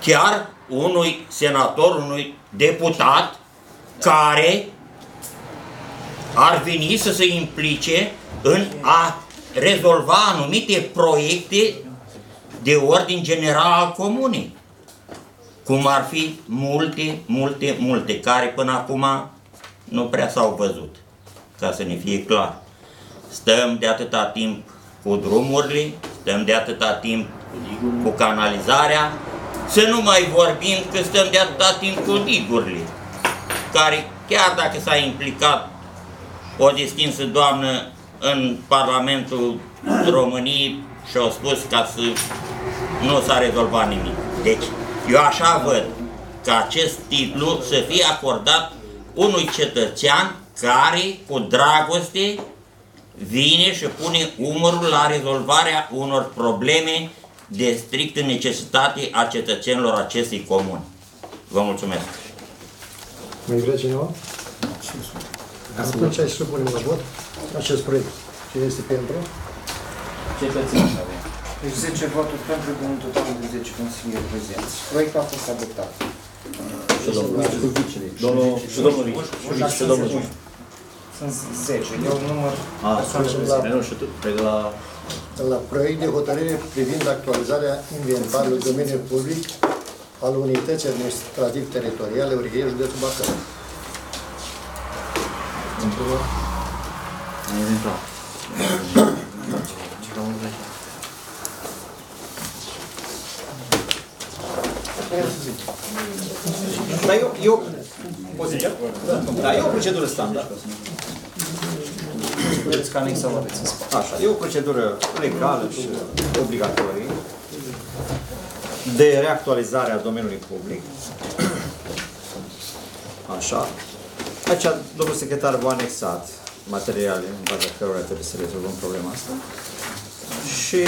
chiar unui senator, unui deputat care ar veni să se implice în a rezolva anumite proiecte de ordin general al comunei. Cum ar fi multe, multe, multe, care până acum nu prea s-au văzut, ca să ne fie clar. Stăm de atâta timp cu drumurile, stăm de atâta timp cu canalizarea, să nu mai vorbim că stăm de atâta timp cu digurile, care chiar dacă s-a implicat o distinsă doamnă în Parlamentul României și au spus ca să nu s-a rezolvat nimic. Deci, eu așa văd că acest titlu să fie acordat unui cetățean care, cu dragoste, vine și pune umărul la rezolvarea unor probleme de strictă necesitate a cetățenilor acestei comuni. Vă mulțumesc! Mai vrea cineva? Atunci hai să punem la vot acest proiect. Cine este pentru? Cetățenii avem. Deci 10 voturi pentru de un total de 10 consilieri prezenți. Proiectul a fost adoptat. Și domnul Domnul și domnul Vici. Și domnul Vici. Sunt 10. Eu număr A, la- nu, și tu, pe la... La proiect de hotărâre privind actualizarea inventarului domeniului public al unității administrativ-teritoriale Urghie, județul Bacău. Eventual. Dar eu, eu pot zice? Da, e o procedură standard. spuneți că anexa o aveți în spate. Așa, e o procedură legală și obligatorie de reactualizare a domeniului public. Așa. Aici domnul secretar v-a anexat materiale în baza cărora trebuie să rezolvăm problema asta. Și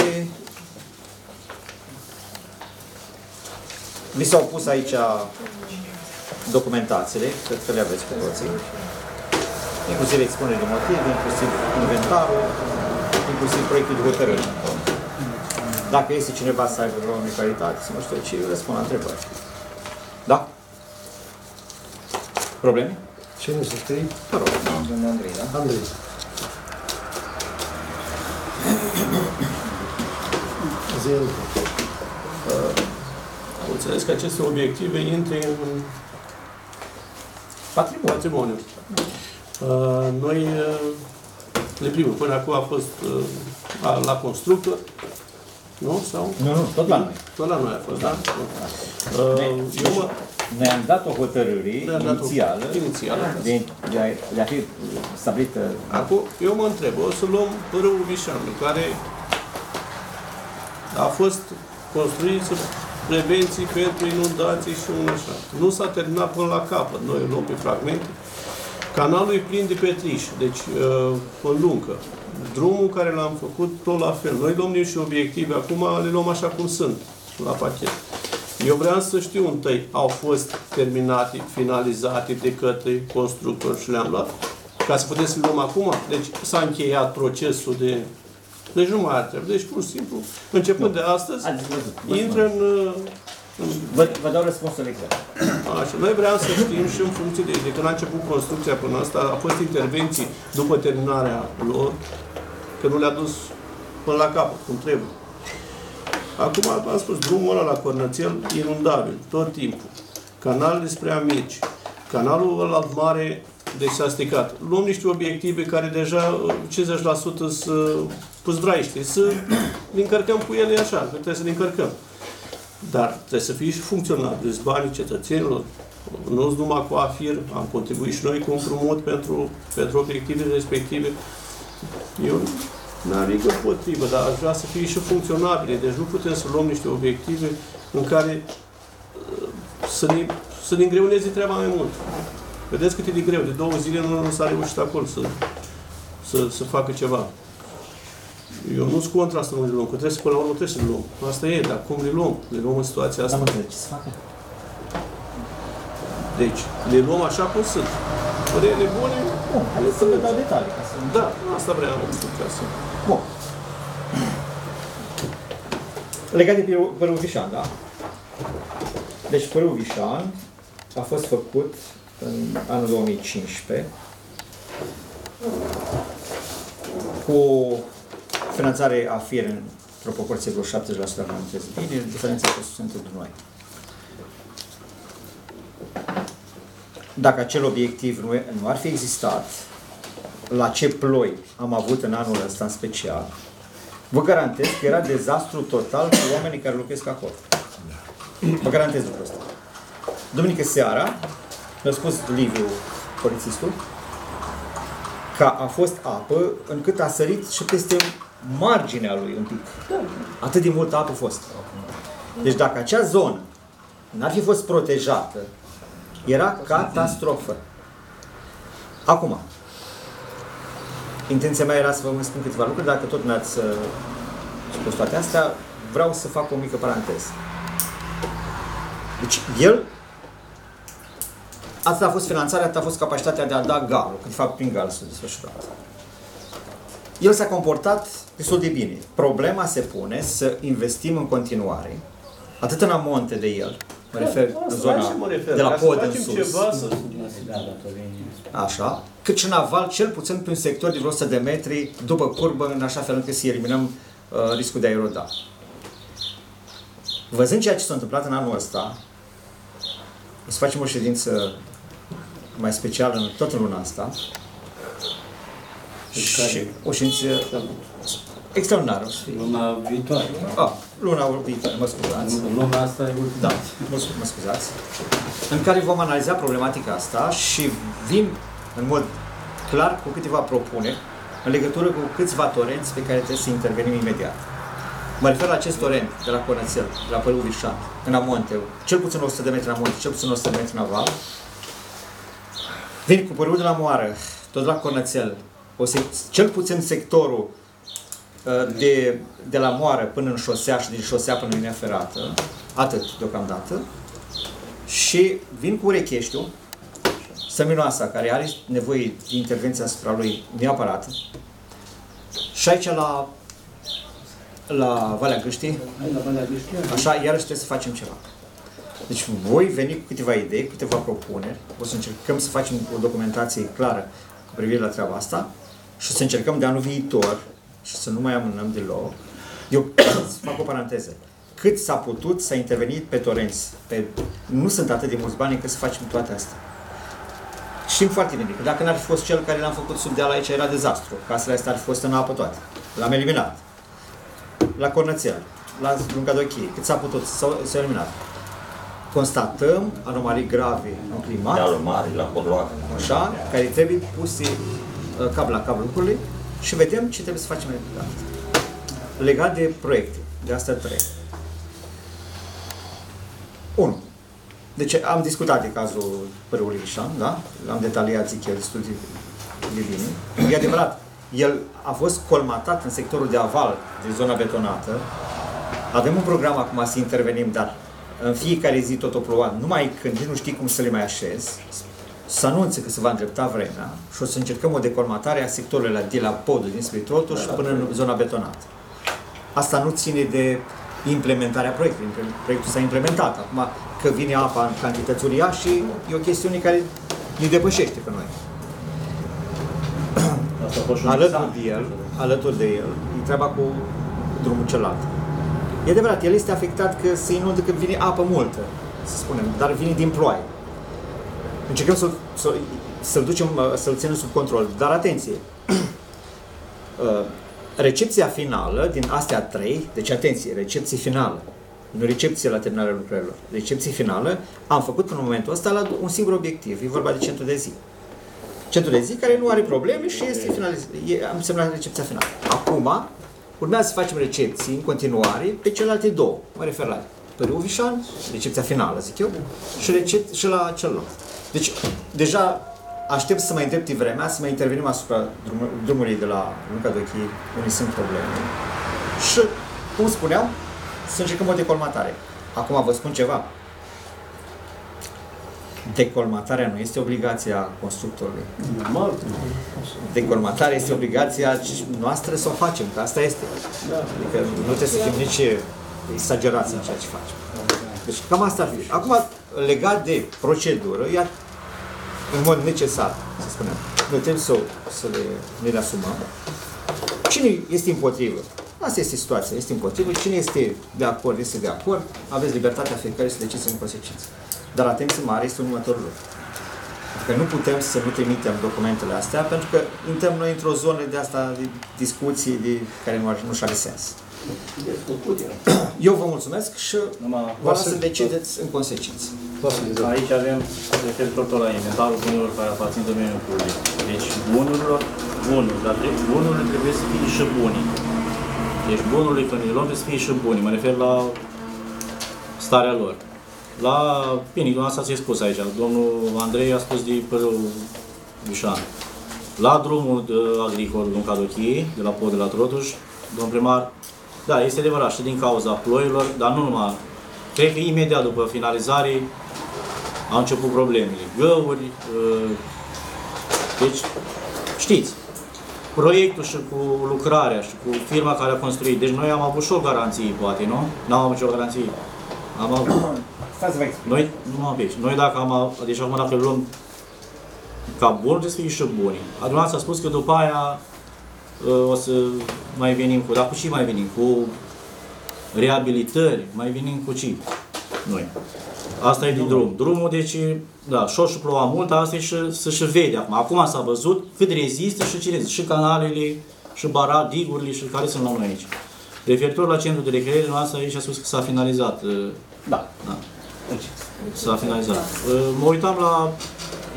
vi s-au pus aici documentațiile, cred că le aveți cu toții inclusiv expunere de motive, inclusiv inventarul, inclusiv proiectul de hotărâre. Dacă este cineva să aibă vreo unicalitate, să mă știu ce răspund la întrebări. Da? Probleme? Cine să scrie? Mă rog. Domnul Andrei, da? Andrei. Zel. Am înțeles că aceste obiective intră în patrimoniu. patrimoniu. Uh, Noi uh, le primim. Până acum a fost uh, la- la constructor, nu? Sau? Nu, nu, tot la noi. Tot la noi a fost, da? Uh, Eu mă... Noi am dat o hotărâre Ne-am dat o- inițială, inițială. de, de, a, de a fi stabilită Acum, eu mă întreb, o să luăm râul Vișanului, care a fost construit să prevenții pentru inundații și un așa. Nu s-a terminat până la capăt, noi îl luăm pe fragmente. Canalul e plin de petriș, deci uh, în luncă. Drumul care l-am făcut, tot la fel. Noi luăm niște obiective, acum le luăm așa cum sunt, la pachet. Eu vreau să știu întâi, au fost terminate, finalizate de către constructor și le-am luat, ca să putem să le luăm acum. Deci s-a încheiat procesul de... Deci nu mai ar trebui. Deci pur și simplu, începând de astăzi, Ați văzut. Vă intră spun. în, uh, în Vă, vă dau răspunsul exact. Așa, noi vreau să știm și în funcție de, de când a început construcția până asta, a fost intervenții după terminarea lor, că nu le-a dus până la capăt, cum trebuie. Acum am spus, drumul ăla la Cornățel, inundabil, tot timpul. Canalele spre Amici, canalul ăla mare Deci s-a stricat. Luăm niște obiective care deja uh, 50% sunt pus vraiște. Să le încărcăm cu ele așa, că trebuie să le încărcăm. Dar trebuie să fie și funcționabil, sunt banii cetățenilor. Nu sunt numai cu AFIR, am contribuit și noi cu împrumut pentru, pentru obiectivele respective. Eu n-am nimic împotrivă, dar aș vrea să fie și funcționabile. Deci nu putem să luăm niște obiective în care uh, să ne, să ne îngreuneze treaba mai mult. Vedeți cât e de greu, de două zile nu, nu s-a reușit acolo să, să, să facă ceva. Eu nu sunt contra asta nu le luăm, că trebuie să, până la urmă trebuie să le luăm. Asta e, dar cum le luăm? Le luăm în situația asta. ce să facă? Deci, le luăm așa cum sunt. Părerile bune, Bun, haideți să vă dau detalii. Ca să... da, asta vreau ca să... Bun. Legat de Părul- Părul Vișan, da? Deci Părul Vișan a fost făcut în anul 2015 cu finanțare a FIR într-o proporție vreo 70% dacă am înțeles bine, diferența a fost susținută de noi. Dacă acel obiectiv nu, e- nu ar fi existat, la ce ploi am avut în anul ăsta în special, vă garantez că era dezastru total cu oamenii care locuiesc acolo. Vă garantez lucrul ăsta. Duminică seara, mi-a spus Liviu, polițistul, că a fost apă încât a sărit și peste marginea lui un pic. Atât de multă apă a fost. Deci dacă acea zonă n-ar fi fost protejată, era catastrofă. Acum, intenția mea era să vă mai spun câteva lucruri, dacă tot mi-ați uh, spus toate astea, vreau să fac o mică paranteză. Deci, el, asta a fost finanțarea, asta a fost capacitatea de a da galul, că de fapt prin gal s-a desfășurat. El s-a comportat destul de bine. Problema se pune să investim în continuare, atât în amonte de el, mă refer în Asta zona și mă refer, de la ca să pod în facem sus, Ceva, să... așa, cât și în aval, cel puțin pe un sector de vreo 100 de metri, după curbă, în așa fel încât să eliminăm uh, riscul de a eroda. Văzând ceea ce s-a întâmplat în anul ăsta, o să facem o ședință mai specială în, tot în luna asta, și o ședință extraordinară. o să fie. Luna viitoare. Ah, luna viitoare, mă scuzați. Luna asta e ultima. Da, mă, scu- mă scuzați. În care vom analiza problematica asta și vin în mod clar cu câteva propuneri în legătură cu câțiva torenți pe care trebuie să intervenim imediat. Mă refer la acest torent de la Conățel, de la Părul Vișan, în Amonte, cel puțin 100 de metri în Amonte, cel puțin 100 de metri în aval. Vin cu Părul de la Moară, tot la Conățel, o sec- cel puțin sectorul uh, de, de la Moară până în șosea și din șosea până în linia ferată, atât deocamdată, și vin cu Urecheștiu, Săminoasa, care are nevoie de intervenție asupra lui neapărat, și aici la, la Valea Gâștii, așa, iarăși trebuie să facem ceva. Deci voi veni cu câteva idei, cu câteva propuneri, o să încercăm să facem o documentație clară cu privire la treaba asta și să încercăm de anul viitor și să nu mai amânăm deloc. Eu să fac o paranteză. Cât s-a putut s-a intervenit pe torenți. Pe... Nu sunt atât de mulți bani încât să facem toate astea. Știm foarte bine că dacă n-ar fi fost cel care l-am făcut sub deal aici, era dezastru. Casele astea ar fi fost în apă toate. L-am eliminat. La Cornățel, la Lunga Dochie, cât s-a putut, s-au, s-au eliminat. Constatăm anomalii grave în climat, Dealul mare, la podloacă. așa, care trebuie puse uh, cap la cap lucrurile și vedem ce trebuie să facem mai departe. Legat de proiecte, de astea trei. 1. Deci am discutat de cazul Părului Ișan, da? L-am detaliat, zic eu, destul de, de bine. E adevărat, el a fost colmatat în sectorul de aval, de zona betonată. Avem un program acum să intervenim, dar în fiecare zi tot o plouat, numai când nici nu știi cum să le mai așezi, să anunțe că se va îndrepta vremea și o să încercăm o decolmatare a sectorului de la podul dinspre totul și până în zona betonată. Asta nu ține de implementarea proiectului. Imple- Proiectul s-a implementat. Acum, că vine apa în cantități uriașe, e o chestiune care ne depășește pe noi. Asta a fost și un Alături examen. de el, alături de el, e treaba cu drumul celălalt. E adevărat, el este afectat că se inundă când vine apă multă, să spunem, dar vine din ploaie. Încercăm să, să, să-l ducem, uh, să-l ținem sub control. Dar atenție, Uh, recepția finală din astea trei, deci atenție, recepție finală, nu recepție la terminarea lucrărilor, recepție finală, am făcut până în momentul ăsta la un singur obiectiv, e vorba de centru de zi. Centru de zi care nu are probleme și este finalizat, e, am semnat recepția finală. Acum, urmează să facem recepții în continuare pe celelalte două, mă refer la Păriu Vișan, recepția finală, zic eu, și, recep- și la celălalt. Deci, deja aștept să mai îndrepti vremea, să mai intervenim asupra drum- drumului de la Lunca de Ochii, unde sunt probleme. Și, cum spuneam, să încercăm o decolmatare. Acum vă spun ceva. Decolmatarea nu este obligația constructorului. Normal. Decolmatarea este obligația noastră să o facem, că asta este. Adică nu trebuie să fim nici exagerați în ceea ce facem. Deci cam asta ar fi. Acum, legat de procedură, iar în mod necesar, să spunem, noi trebuie să, să le, ne le asumăm. Cine este împotrivă? Asta este situația, este împotrivă. Cine este de acord, este de acord. Aveți libertatea fiecare să decizi în consecință. Dar atenție mare este următorul lucru. Că nu putem să nu trimitem documentele astea, pentru că intrăm noi într-o zonă de asta, de discuții de, care nu, ar- nu-și are sens. Eu vă mulțumesc și Numai vă las să decideți în consecință. Aici avem referitor tot la inventarul bunurilor care aparțin domeniului public. Deci bunurilor, bunuri, dar tre- bunurile trebuie să fie și bunii. Deci bunurile când le luăm trebuie să fie și bunii. Mă refer la starea lor. La, bine, dumneavoastră ați spus aici, domnul Andrei a spus de părul Vișan. La drumul de agricol din Cadochii, de la Pod de la Trotuș, domnul primar, da, este adevărat și din cauza ploilor, dar nu numai. Cred că imediat după finalizare au început problemele. Găuri, uh, deci știți, proiectul și cu lucrarea și cu firma care a construit. Deci noi am avut și o garanție, poate, nu? N-am avut și o garanție. Am avut. Stați să vă explic. Noi, nu am deci, noi dacă am, av- deci acum dacă îl luăm ca bun, trebuie să fie și buni. Dumneavoastră a spus că după aia uh, o să mai venim cu, dar cu ce mai venim? Cu reabilitări, mai venim cu ce? Noi. Asta e din drum. Drumul, deci, da, și și ploua mult, asta e și, să și vede acum. Acum s-a văzut cât rezistă și ce rezistă. Și canalele, și bara, digurile, și care sunt la noi aici. Referitor la centrul de recreere, noastră aici a spus că s-a finalizat. uh, Da. da. S-a finalizat. Uh, Mă uitam la...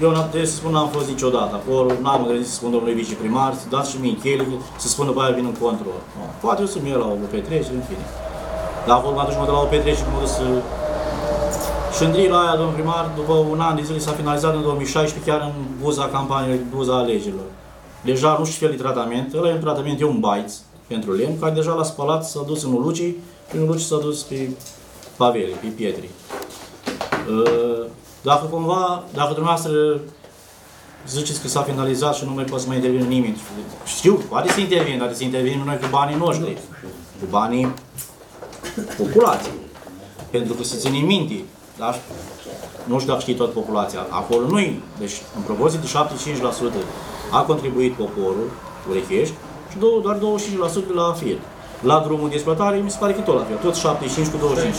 Eu n-am trebuie să spun, n-am fost niciodată acolo, n-am îndrăznit să spun domnului viceprimar, să dați și mie încheile, să spună băia vin în control. No. Poate eu să merg la o petrecere, în fine. Dar acolo m-a dus mă de la o petrecere, m-a dus să... Și la aia, domnul primar, după un an de zile s-a finalizat în 2016, chiar în buza campaniei, buza alegerilor. Deja nu știu fel de tratament, ăla e un tratament, e un baiț pentru lemn, care deja l-a spălat, s-a dus în ulucii, prin ulucii s-a dus pe pavele, pe pietre. Uh, Dacă cumva, dacă dumneavoastră ziceți că s-a finalizat și nu mai poate să mai intervină nimeni, știu, poate să intervin, dar să intervenim noi cu banii noștri, cu banii populației. Pentru că să ținem minte, da? nu știu dacă știi toată populația, acolo nu deci în proporție de 75% a contribuit poporul, urechești, și dou- doar 25% la fir. La drumul de exploatare, mi se pare că tot la fel, tot 75 cu 25.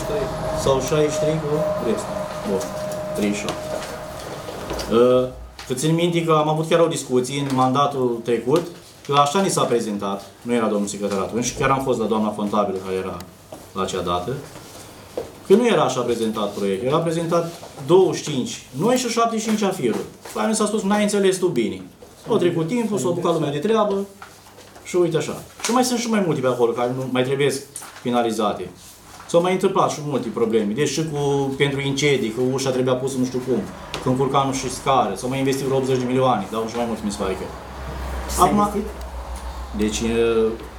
Sau 63 cu restul. Bun, 37. Uh, Că țin minte că am avut chiar o discuție în mandatul trecut, că așa ni s-a prezentat, nu era domnul secretar atunci, și chiar am fost la doamna contabilă care era la acea dată, că nu era așa prezentat proiectul, era prezentat 25, noi și 75 afiruri. La mine s-a spus, n-ai înțeles tu bine. O trecut timpul, s-a apucat lumea de treabă și uite așa. Și mai sunt și mai multe pe acolo care nu mai trebuie finalizate. S-au mai întâmplat și multe probleme. Deci și cu, pentru incendii, că ușa trebuia pusă nu știu cum, că în curcanul și scară, s-au mai investit vreo 80 de milioane, dar și mai mult mi se pare că. Acum, deci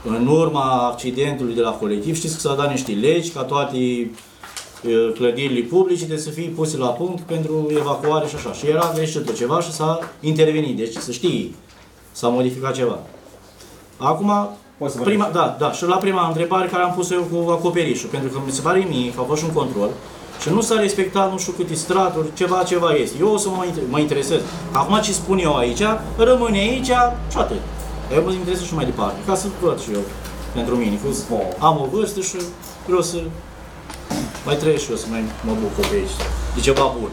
în urma accidentului de la colectiv, știți că s-au dat niște legi ca toate e, clădirile publice trebuie să fie puse la punct pentru evacuare și așa. Și era greșit ceva și s-a intervenit. Deci să știi, s-a modificat ceva. Acum, Poți să prima, da, da, și la prima întrebare care am pus-o eu cu acoperișul, pentru că mi se pare mie că a fost și un control și nu s-a respectat nu știu câte straturi, ceva, ceva este. Eu o să mă, inter- mă interesez. Acum ce spun eu aici, rămâne aici și atât. Eu mă interesez și mai departe, ca să văd și eu pentru mine. Că am o vârstă și vreau să mai trăiesc și eu să mai mă bucur de aici. De ceva bun.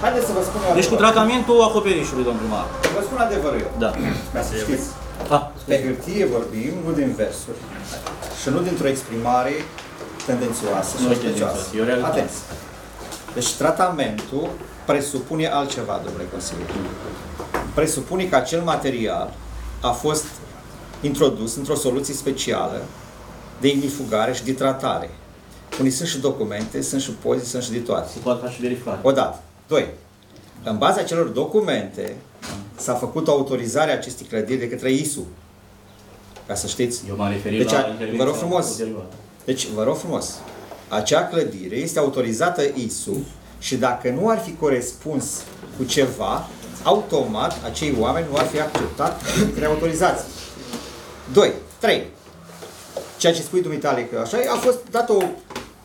Haideți să vă spun Deci cu adevărul. tratamentul acoperișului, domnul primar. Vă spun adevărul eu. Da. Ca să știți. Ah, Pe hârtie vorbim, nu din versuri. Și nu dintr-o exprimare tendențioasă și Nu ospecioasă. tendențioasă, e o realitate. Atenție. Deci tratamentul presupune altceva, domnule consilier. Presupune că acel material a fost introdus într-o soluție specială de ignifugare și de tratare. Unii sunt și documente, sunt și poziții, sunt și de toate. se poate face verificare. Odată. Doi. În baza acelor documente s-a făcut autorizarea acestei clădiri de către ISU. Ca să știți. Eu m-am referit Deci, la a- vă intervenția rog frumos. ulterioară. Deci, vă rog frumos, acea clădire este autorizată ISU și dacă nu ar fi corespuns cu ceva, automat acei oameni nu ar fi acceptat către autorizație. 2. 3. Ceea ce spui dumitale că așa e, a fost dat o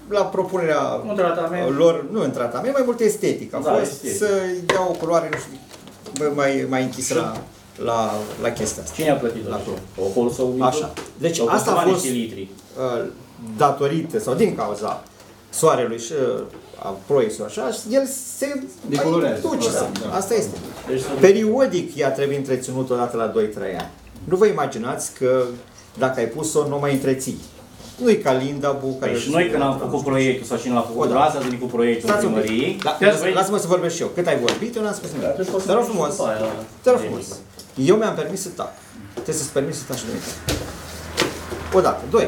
la propunerea Un tratament. lor, nu în tratament, mai mult estetic. A Da, fost estetic. să dea o culoare, nu știu, mai, mai închisă la, la, la chestia asta. Cine a plătit La acolo? Ocolul sau Așa. Deci Sau asta a câțiva fost niște litri. uh, datorită sau din cauza soarelui și uh, a ploii așa, și el se Decolorează. duce. Da, da. Asta este. Deci să- Periodic ea trebuie întreținut odată la 2-3 ani. Nu vă imaginați că dacă ai pus-o, nu o mai întreții. Nu e ca Lindabu care... Păi și noi când am făcut proiectul sau cine l-a făcut, O, da. Vlad a venit cu proiectul Stați un pic. primăriei. La, Trebuie să lasă- vei- Lasă-mă să vorbesc și eu. Cât ai vorbit, eu n-am spus nimic. Atunci poți să Te rog mergi frumos. după aia la- Te rog frumos. Eu mi-am permis să tac. Trebuie să-ți permis să taci nimic. Odată. Doi.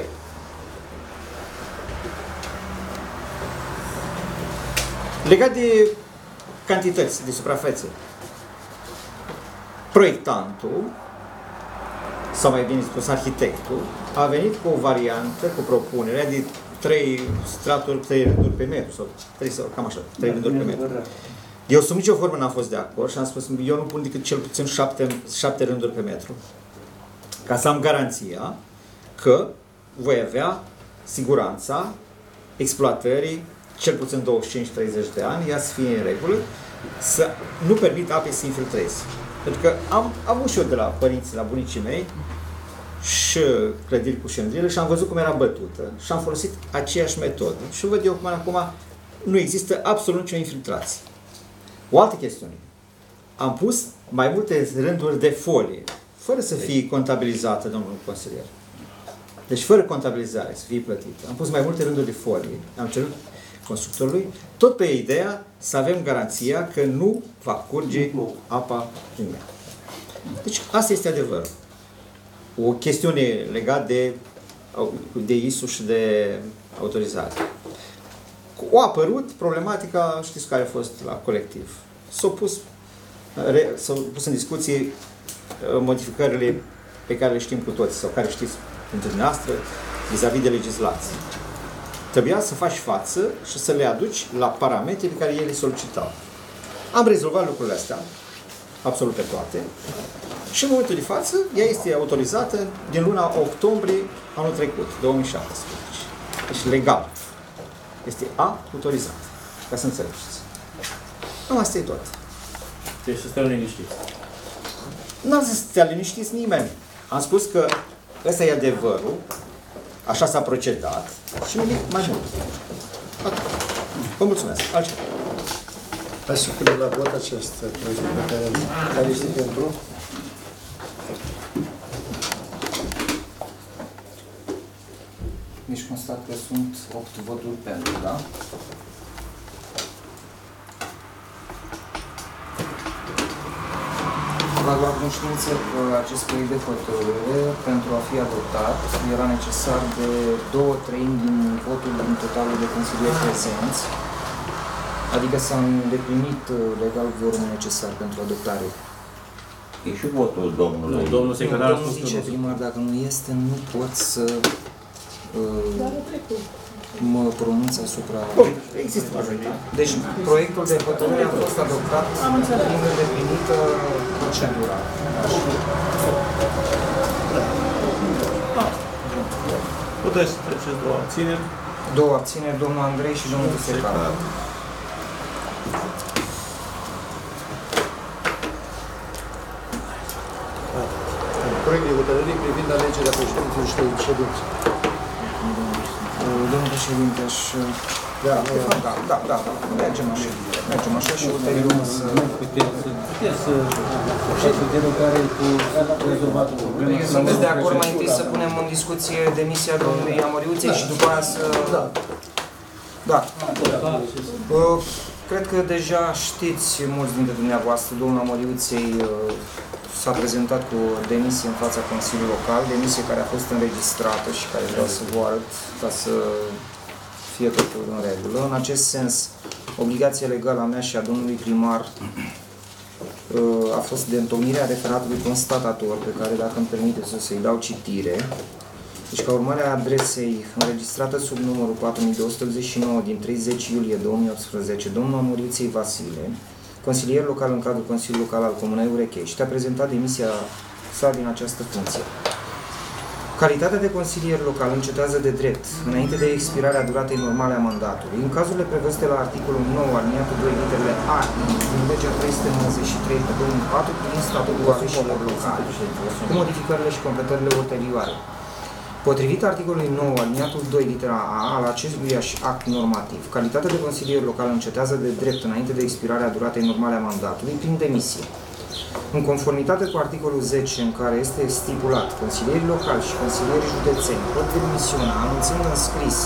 Legat de cantități, de suprafețe. Proiectantul, sau mai bine spus arhitectul, a venit cu o variantă, cu propunerea de trei straturi, trei rânduri pe metru, sau trei, sau cam așa, trei rânduri pe metru. Eu sub nicio formă n-am fost de acord și am spus, eu nu pun decât cel puțin șapte, șapte rânduri pe metru. Ca să am garanția că voi avea siguranța exploatării cel puțin 25-30 de ani, ea să fie în regulă, să nu permit apei să infiltreze. Pentru că am avut și eu de la părinții, la bunicii mei, și clădiri cu șendrile și am văzut cum era bătută și am folosit aceeași metodă. Și văd eu cum acum nu există absolut nicio infiltrație. O altă chestiune. Am pus mai multe rânduri de folie, fără să fie contabilizată, domnul consilier. Deci fără contabilizare să fie plătită. Am pus mai multe rânduri de folie, am cerut constructorului, tot pe ideea să avem garanția că nu va curge apa din ea. Deci asta este adevărul. O chestiune legată de, de ISU și de autorizare. O apărut problematica, știți care a fost la colectiv. S-au pus, re- s-au pus în discuție uh, modificările pe care le știm cu toți sau care știți dintre dumneavoastră vis-a-vis de legislație. Trebuia să faci față și să le aduci la parametrii pe care ei le solicitau. Am rezolvat lucrurile astea, absolut pe toate, și în momentul de față, ea este autorizată din luna octombrie anul trecut, 2017. Deci legal. Este autorizată, ca să înțelegeți. Nu, asta e tot. Deci să stăm liniștiți. N-am zis să te liniștiți nimeni. Am spus că ăsta e adevărul, așa s-a procedat și nimic mai mult. Atât. Vă mulțumesc. Altceva. Hai să punem la vot acest proiect pe care, care este pentru. Deci constat că sunt 8 voturi pentru, da? Va lua conștiință că acest proiect de hotărâre, pentru a fi adoptat, era necesar de două treimi din votul din totalul de consilieri prezenți, adică s-a îndeplinit uh, legal vorumul necesar pentru adoptare. E și votul domnului. Nu, domnul secretar a Domnul spus că nu. viceprimar, dacă nu este, nu pot să uh, Dar a trecut. Mă pronunț asupra... Bun, există majoritate. Deci proiectul de hotărâre a fost adoptat prin îndeplinită procedura. Puteți să treceți două abțineri. Două abțineri, domnul Andrei și domnul Secar. Proiect de hotărâre privind alegerea președintelui ședinței. Domnul președinte, aș uh, Da, Da, da, da, da, mergem așa. Mergem așa și ulterior să... Puteți să, puteți să faceți derogare cu rezolvatul problemei. Sunteți de acord mai întâi să punem în discuție demisia domnului Amoriuței și după aia să... Da. Da. Uh, Cred că deja știți mulți dintre dumneavoastră, domnul Amoriuței uh, s-a prezentat cu o demisie în fața Consiliului Local, demisie care a fost înregistrată și care vreau să vă arăt ca să fie totul în regulă. În acest sens, obligația legală a mea și a domnului primar uh, a fost de întocmirea referatului constatator, pe care, dacă îmi permite să să-i dau citire, deci, ca urmare a adresei înregistrată sub numărul 4289 din 30 iulie 2018, domnul Amoriței Vasile, consilier local în cadrul Consiliului Local al Comunei Urechești, a prezentat demisia sa din această funcție. Calitatea de consilier local încetează de drept, înainte de expirarea duratei normale a mandatului, în cazurile prevăzute la articolul 9, aliniatul 2, literele A, I, din legea 393 pe 2004, privind statutul aleșilor locale, cu modificările și completările ulterioare. Potrivit articolului 9, aliniatul 2, litera A, al acestuiași act normativ, calitatea de consilier local încetează de drept înainte de expirarea duratei normale a mandatului prin demisie. În conformitate cu articolul 10, în care este stipulat, consilierii locali și consilierii județeni pot demisiona anunțând în scris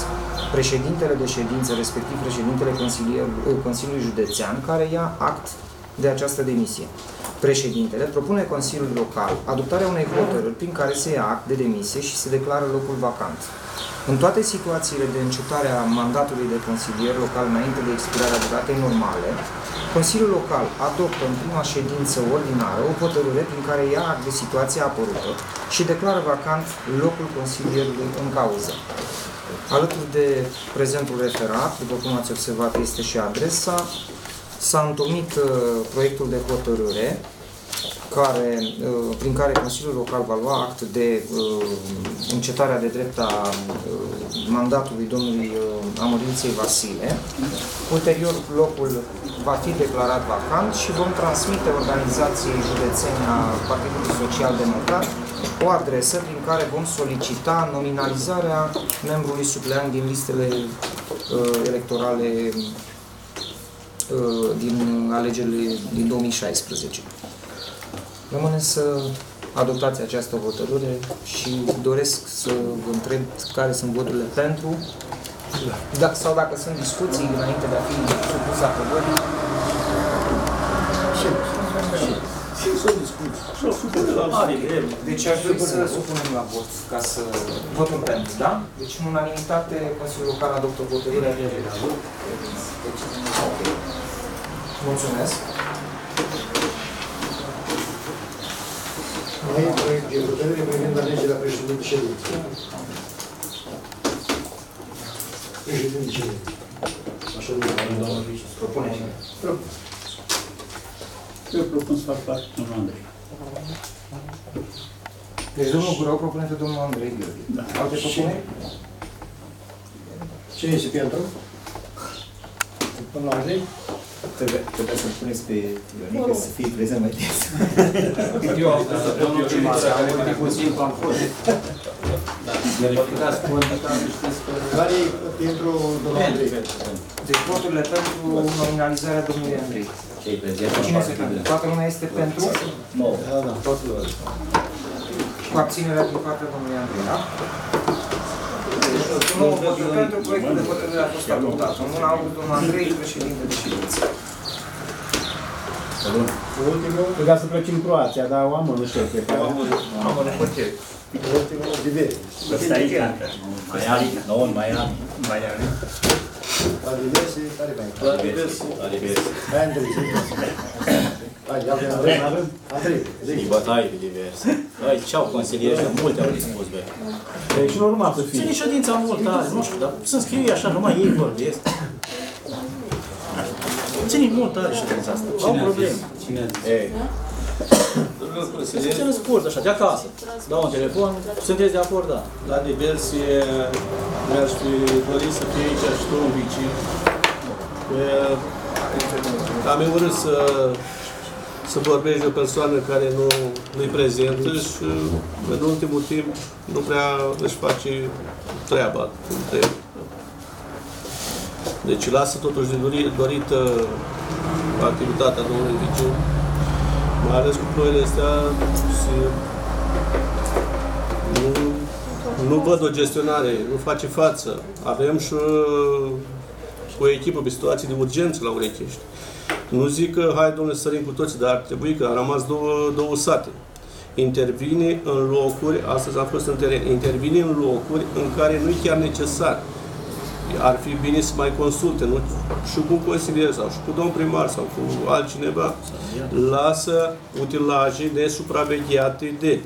președintele de ședință, respectiv președintele consilier- Consiliului Județean, care ia act de această demisie. Președintele propune Consiliului Local adoptarea unei hotărâri prin care se ia act de demisie și se declară locul vacant. În toate situațiile de încetare a mandatului de consilier local înainte de expirarea duratei normale, Consiliul Local adoptă în prima ședință ordinară o hotărâre prin care ia act de situația apărută și declară vacant locul consilierului în cauză. Alături de prezentul referat, după cum ați observat, este și adresa, s-a întocmit uh, proiectul de hotărâre care, uh, prin care Consiliul Local va lua act de uh, încetarea de drept a uh, mandatului domnului uh, Amorinței Vasile. Ulterior, locul va fi declarat vacant și vom transmite organizației județene a Partidului Social Democrat o adresă prin care vom solicita nominalizarea membrului supleant din listele uh, electorale uh, din alegerile din 2016. Rămâne să adoptați această hotărâre și doresc să vă întreb care sunt voturile pentru da, sau dacă sunt discuții înainte de a fi supus aprobării. Și să discuți. Și o supune la Deci aș dori să supunem la vot ca să votăm pentru, da? Deci în unanimitate Consiliul Local adoptă hotărârea. Ok. Mulțumesc. Mai e proiect de hotărâre privind alegerea președintelui ședinței. Președintele ședinței. Așa de Propune. Eu propun să fac parte cu Andrei. Deci domnul Gurau propune pe domnul Andrei Gheorghe. Da. Alte propuneri? Cine este pentru? Domnul Andrei? Trebuie, trebuie să-l puneți pe Ionică să fie prezent mai des. Eu am dat domnul Cimița, care mai puțin am fost. Verificați condiția, știți că... Care e pentru domnul Andrei? Deci voturile pentru nominalizarea domnului Andrei. Cei prezent Cine este pentru? Toată lumea este pentru? Da, da. Cu abținerea din partea domnului Andrei, da? Deci, nu votul pentru proiectul de hotărâre a fost adoptat. În mâna a avut domnul Andrei, președinte de ședință. Ultimul, Trebuia să pleci în Croația, dar am în șef pe care... ultimul, Diveri. Miami, nu, în Miami. La diverse, care mai e? La diverse. Hai, Andrei, zi. Hai, ia pe Andrei. Andrei, Și zi. bătaie de diverse. Ai, ce-au consilieri, că multe au dispus, bă. Deci și normal să fie. Ține ședința mult are, nu știu, dar să scrie așa, numai ei vorbesc. Ține mult are ședința asta, au Cine a probleme. zis? Cine a zis? Ei, să țină scurt, așa, de acasă. Dau un telefon, sunteți de acord, da. La diverse mi-aș fi dorit să fie aici și tu un vicin. Că Am urât să, să vorbești de o persoană care nu, nu-i prezentă și în ultimul timp nu prea își face treaba cum trebuie. Deci lasă totuși de dorit, dorit uh, activitatea domnului Viciu, mai ales cu ploile astea, se, nu, nu văd o gestionare, nu face față. Avem și uh, o echipă pe situații de urgență la Urechești. Nu zic că hai domnule să sărim cu toții, dar ar trebui că au rămas două, două sate. Intervine în locuri, astăzi am fost în teren, intervine în locuri în care nu e chiar necesar. Ar fi bine să mai consulte, nu și cu un consilier sau și cu domn primar sau cu altcineva, lasă utilaje nesupravegheate de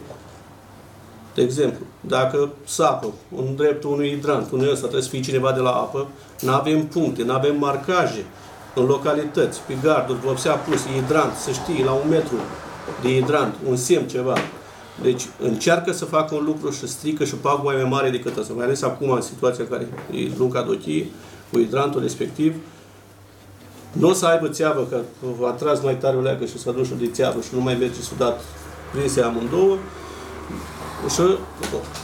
de exemplu, dacă sapă în dreptul unui hidrant, unui ăsta trebuie să fie cineva de la apă, nu avem puncte, nu avem marcaje în localități, pe garduri, vopsea pus hidrant, să știi, la un metru de hidrant, un semn, ceva. Deci încearcă să facă un lucru și strică și pagubă mai mare decât asta. Mai ales acum, în situația în care e lunga de ochii, cu hidrantul respectiv, nu o să aibă țeavă, că v-a tras mai tare o leagă și s-a dus de țeavă și nu mai merge să dat prinse amândouă. Și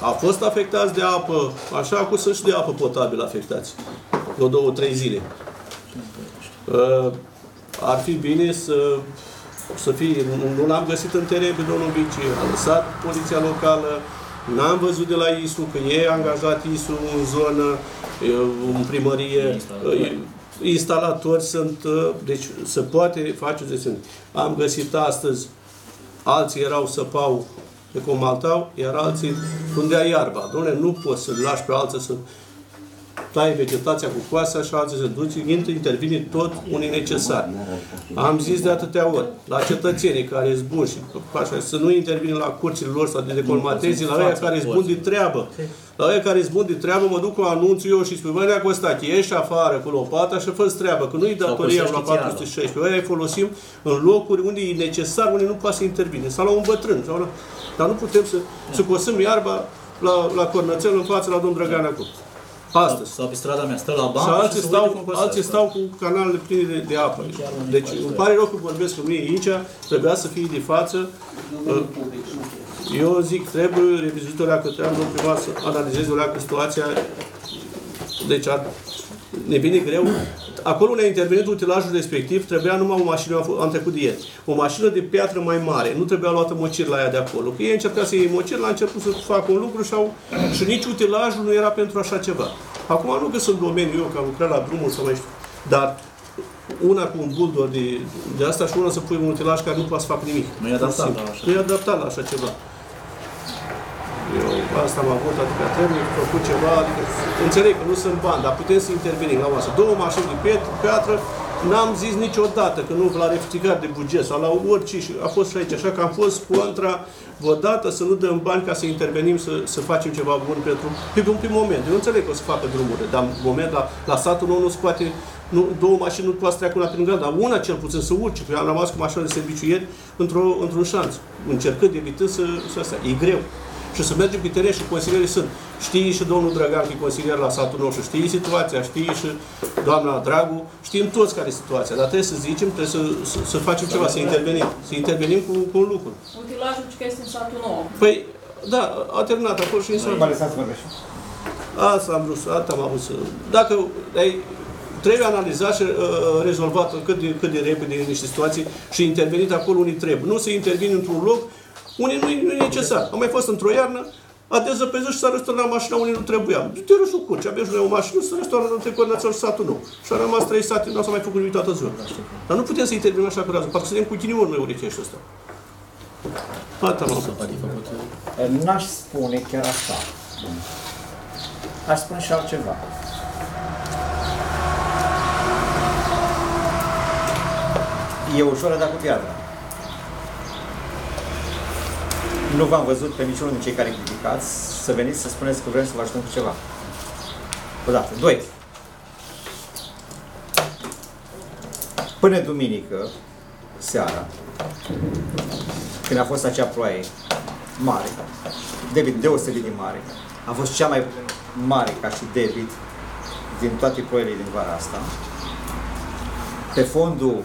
a fost afectați de apă, așa cum sunt și de apă potabilă afectați. Vreo două, trei zile. Uh, ar fi bine să, să fie, nu, nu l-am găsit în teren pe domnul Bici, a lăsat poliția locală, n-am văzut de la ISU, că e angajat ISU în zonă, uh, în primărie, uh, instalatori sunt, uh, deci se poate face o gestiune. Am găsit astăzi, alții erau săpau pe comaltau, iar alții tundea iarba. Dom'le, nu poți să lași pe alții să tai vegetația cu coasa și alții să duci, intervine tot unii necesar. Am zis de atâtea ori, la cetățenii care sunt buni și așa, să nu intervin la curțile lor sau de decolmatezi, la aia care sunt buni de treabă. La aia care sunt buni de treabă, mă duc cu anunțul eu și spun, băi, Nea Costache, ieși afară cu lopata și fă treabă, că nu-i datoria la 416. Aia îi folosim în locuri unde e necesar, unde nu poate să intervine. Sau la un bătrân. Sau la... Dar nu putem să, să cosăm iarba la, la Cornățel în față la domnul Drăgan acum. Astăzi. Sau pe strada mea, stă la bancă Și alții se stau, uită cum alții stau cu canalele pline de, de apă. Deci îmi pare rău că vorbesc că nu e aici, trebuia să fie de față. Eu zic, trebuie revizuit o leacă, trebuie domnul primar să analizeze o leacă situația. Deci ar, ne vine greu. Acolo unde a intervenit utilajul respectiv, trebuia numai o mașină, am trecut de ieri, o mașină de piatră mai mare, nu trebuia luată mocir la ea de acolo. Că ei încerca să iei mocir, la început să facă un lucru și, au, și nici utilajul nu era pentru așa ceva. Acum nu că sunt domeniu eu, că am lucrat la drumul sau mai știu, dar una cu un buldor de, de asta și una să pui un utilaj care nu poate să facă nimic. Nu e adaptat la așa. Nu e adaptat la așa ceva. Eu asta am avut, adică trebuie făcut ceva, adică înțeleg că nu sunt bani, dar putem să intervenim la masă. Două mașini de piet- piatră, n-am zis niciodată că nu la rectificare de buget sau la orice și a fost și aici, așa că am fost contra odată să nu dăm bani ca să intervenim, să, să facem ceva bun pentru, pe un prim moment. Eu înțeleg că o să facă drumurile, dar în moment la, la satul nou nu se poate, nu, două mașini nu poate să treacă una pe lângă, dar una cel puțin să urce. Eu am rămas cu mașina de serviciu ieri într-o, într-un șanț, încercând, evitând să, să asta. E greu și să mergem pe teren și consilierii sunt. Știi și domnul Dragan, că e consilier la satul nostru, știi situația, știi și doamna Dragu, știm toți care e situația, dar trebuie să zicem, trebuie să, să, să facem ceva, să intervenim, să intervenim cu, cu un lucru. Utilajul ce că este în satul nou. Păi, da, a terminat, a fost și în Mă sală. lăsați să vorbești. Asta am vrut, asta am avut să... Dacă ai, trebuie analizat și uh, rezolvat cât de, cât de repede niște situații și intervenit acolo unde trebuie. Nu să intervin într-un loc unde nu e, nu e necesar. Am mai fost într-o iarnă, a dezăpezit și s-a restaurat mașina unde nu trebuia. Te râși cu curci, abia o mașină, s-a restaurat între Cornațel și satul nou. Și a rămas trei sate, nu s-a mai făcut nimic toată ziua. Dar nu putem să intervenim așa pe rază, parcă suntem cu ghinion noi urechești ăsta. Atât am avut. N-aș spune chiar așa. Aș spune și altceva. E ușor de dat cu piatra. Nu v-am văzut pe niciunul din cei care criticați să veniți să spuneți că vrem să vă ajutăm cu ceva. Odată. Doi. Până duminică, seara, când a fost acea ploaie mare, debit deosebit de mare, a fost cea mai mare ca și debit din toate ploile din vara asta. Pe fondul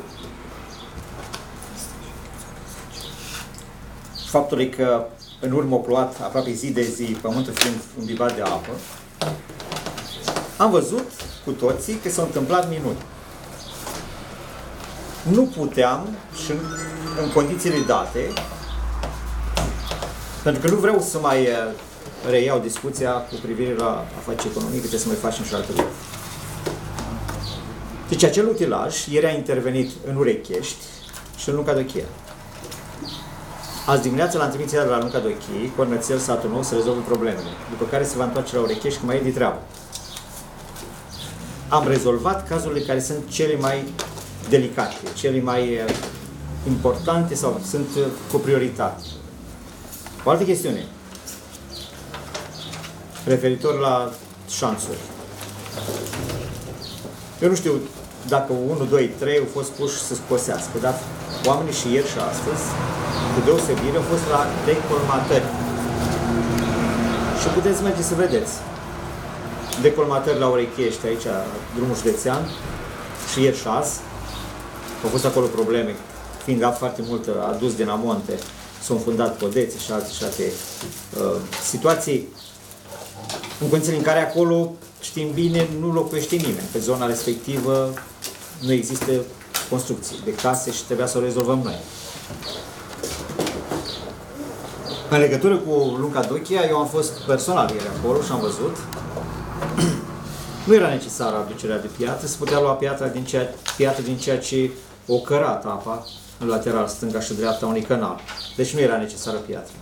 faptului că în urmă a plouat aproape zi de zi, pământul fiind imbibat de apă, am văzut cu cu toții că s-au întâmplat minuni. Nu puteam și în, în condițiile date, pentru că nu vreau să mai eh, reiau discuția cu privire la afaceri economice, trebuie să mai facem și alte lucruri. Deci acel utilaj, ieri a intervenit în Urechești și în Lunca Dochia. Azi dimineața l-am trimis iar la Lunca Dochii, Cornățel, satul nou, să rezolvă problemele. După care se va întoarce la Urechești, că mai e de treabă. Am rezolvat cazurile care sunt cele mai delicate, cele mai eh, importante sau sunt eh, cu prioritate. O altă chestiune, referitor la șansuri. Eu nu știu dacă 1, 2, 3 au fost puși să scosească, dar oamenii și ieri și astăzi, cu deosebire, au fost la decolmatări. Și puteți merge să vedeți. Decolmatări la Orechești, aici, drumul județean, și ieri și azi. Au fost acolo probleme, fiind dat foarte mult adus din amonte, s-au înfundat podețe și alte și alte uh, situații în condițiile în care acolo, știm bine, nu locuiește nimeni. Pe zona respectivă nu există construcții de case și trebuia să o rezolvăm noi. În legătură cu Lunca Dochia, eu am fost personal ieri acolo și am văzut. nu era necesară aducerea de piatră, se putea lua piatra din ceea, piatră din ceea ce o cărat apa în lateral stânga și dreapta unui canal. Deci nu era necesară piatră.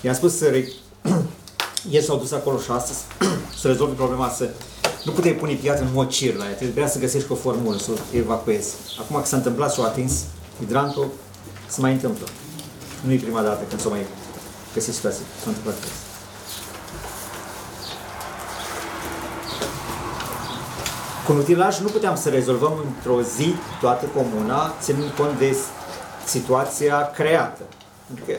I-am spus să re... Ieri s-au dus acolo și astăzi să rezolve problema să nu puteai pune piatră în mod cir la ea, trebuia să găsești o formulă, să o evacuezi. Acum că s-a întâmplat și o atins hidrantul, se mai întâmplă. Nu e prima dată când s-o mai găsit situație. S-a întâmplat chestia. Cu un utilaj nu puteam să rezolvăm într-o zi toată comuna, ținând cont de situația creată. Pentru că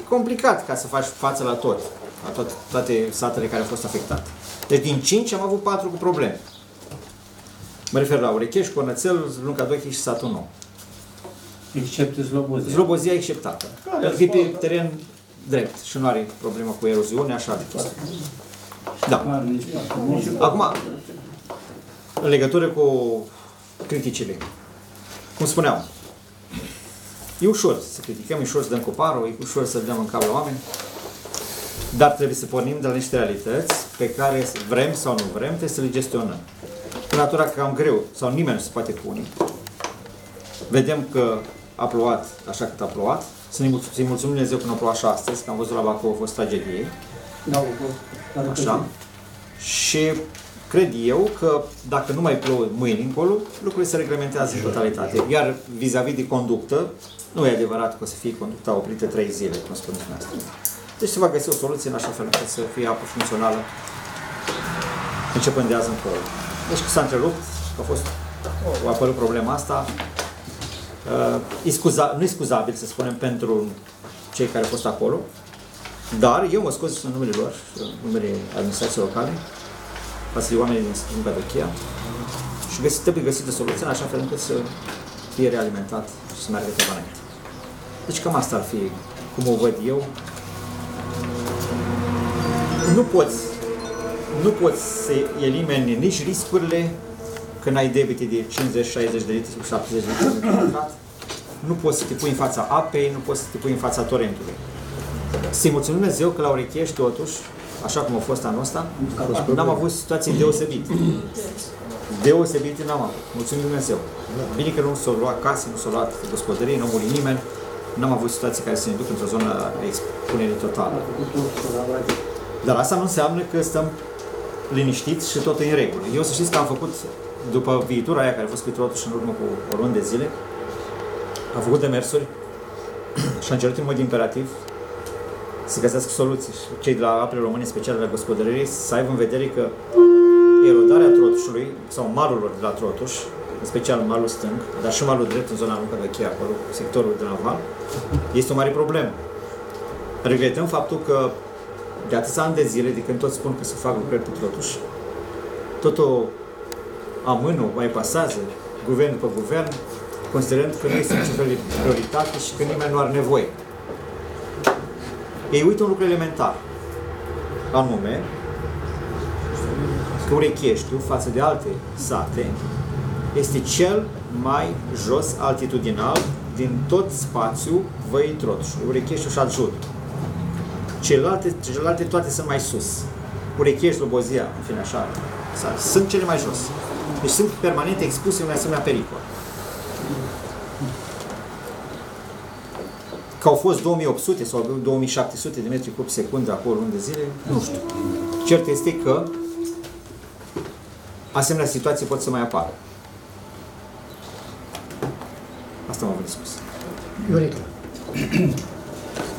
e complicat ca să faci față la tot, la toate, toate satele care au fost afectate. Deci din 5 am avut 4 cu probleme. Mă refer la Urecheș, Cornățel, Lunca Dochi și satul nou. Except Slobozia. Slobozia exceptată. Pentru că e pe teren drept și nu are problemă cu eroziune, așa de chestii. Da. Acum, în legătură cu criticile. Cum spuneam, e ușor să criticăm, e ușor să dăm cu parul, e ușor să dăm în cap la oameni, dar trebuie să pornim de la niște realități pe care vrem sau nu vrem, trebuie să le gestionăm. În natura cam greu, sau nimeni nu se poate pune. Vedem că a plouat așa cât a plouat. Să-i mulțumim, să mulțumim Dumnezeu că nu a plouat și astăzi, că am văzut la Bacău a fost tragedie. Da, Așa. Și cred eu că dacă nu mai plouă mâine încolo, lucrurile se reglementează în totalitate. Iar vis-a-vis de conductă, nu e adevărat că o să fie conducta oprită trei zile, cum spuneți dumneavoastră. Deci se va găsi o soluție în așa fel încât să fie apă funcțională începând de azi încolo. Deci că s-a întrerupt, a fost, a apărut problema asta, uh, e scuza, nu e scuzabil, să spunem, pentru cei care au fost acolo, dar eu mă scuz în numele lor, în numele administrației locale, față de oamenii din Stânga Vechia și găsit, trebuie găsită soluția în așa fel încât să fie realimentat și să meargă pe înainte. Deci cam asta ar fi cum o văd eu. Nu poți, nu poți să elimini nici riscurile când ai debite de 50-60 de litri sau 70 de litri pe pătrat. Nu poți să te pui în fața apei, nu poți să te pui în fața torentului. Să-i mulțumim Dumnezeu că la Urechești, totuși, așa cum a fost anul ăsta, n-am avut situații deosebite. Deosebite n-am avut. Mulțumim Dumnezeu. Bine că nu s-au luat case, nu s-au luat gospodării, nu a murit nimeni. N-am avut situații care să ne duc într-o zonă de expunere totală. Dar asta nu înseamnă că stăm liniștiți și tot în regulă. Eu să știți că am făcut, după viitura aia care a fost pe și în urmă cu o lună de zile, am făcut demersuri și am cerut în mod imperativ să găsească soluții și cei de la apele române speciale la gospodărie să aibă în vedere că erodarea trotușului sau malurilor de la trotuș, în special malul stâng, dar și malul drept în zona Lunca Vechea, acolo, sectorul de la val, este o mare problemă. Regretăm faptul că de atâția ani de zile, de când toți spun că se fac lucrări pe trotuș, totul amână, mai pasează, guvern după guvern, considerând că nu este niciun fel de prioritate și că nimeni nu are nevoie. Ei uită un lucru elementar, anume că Urecheștiul, față de alte sate, este cel mai jos altitudinal din tot spațiul Văii Trotușului, Urecheștiul și Adjur. Celelalte, celelalte toate sunt mai sus. Urechești, Slobozia, în fine așa, sa- sunt cele mai jos. Deci sunt permanent expuse unui asemenea pericol. Că au fost 2800 sau 2700 de metri cub secundă acolo luni de zile, nu știu. Cert este că asemenea situații pot să mai apară. Asta m-am vrut spus. Ionică.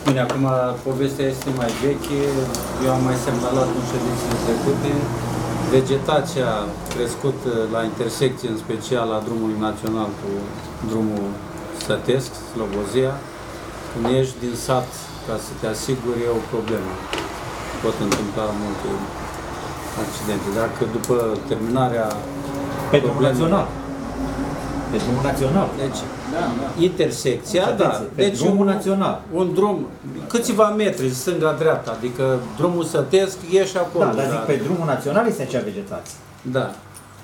Bine, acum povestea este mai veche. Eu am mai semnalat în ședințele trecute. Vegetația crescut la intersecție, în special la drumului național cu drumul sătesc, Slobozia. Când ieși din sat ca să te asiguri, e o problemă. Pot întâmpla multe accidente. Dacă după terminarea Pe drumul problemei- național. Pe drumul național. Deci, intersecția, da. Atenție, pe Deci drumul un, național. un drum, câțiva metri, stânga-dreapta, adică drumul sătesc, ieși acolo. Da, dar zic, pe drumul național este acea vegetație. Da,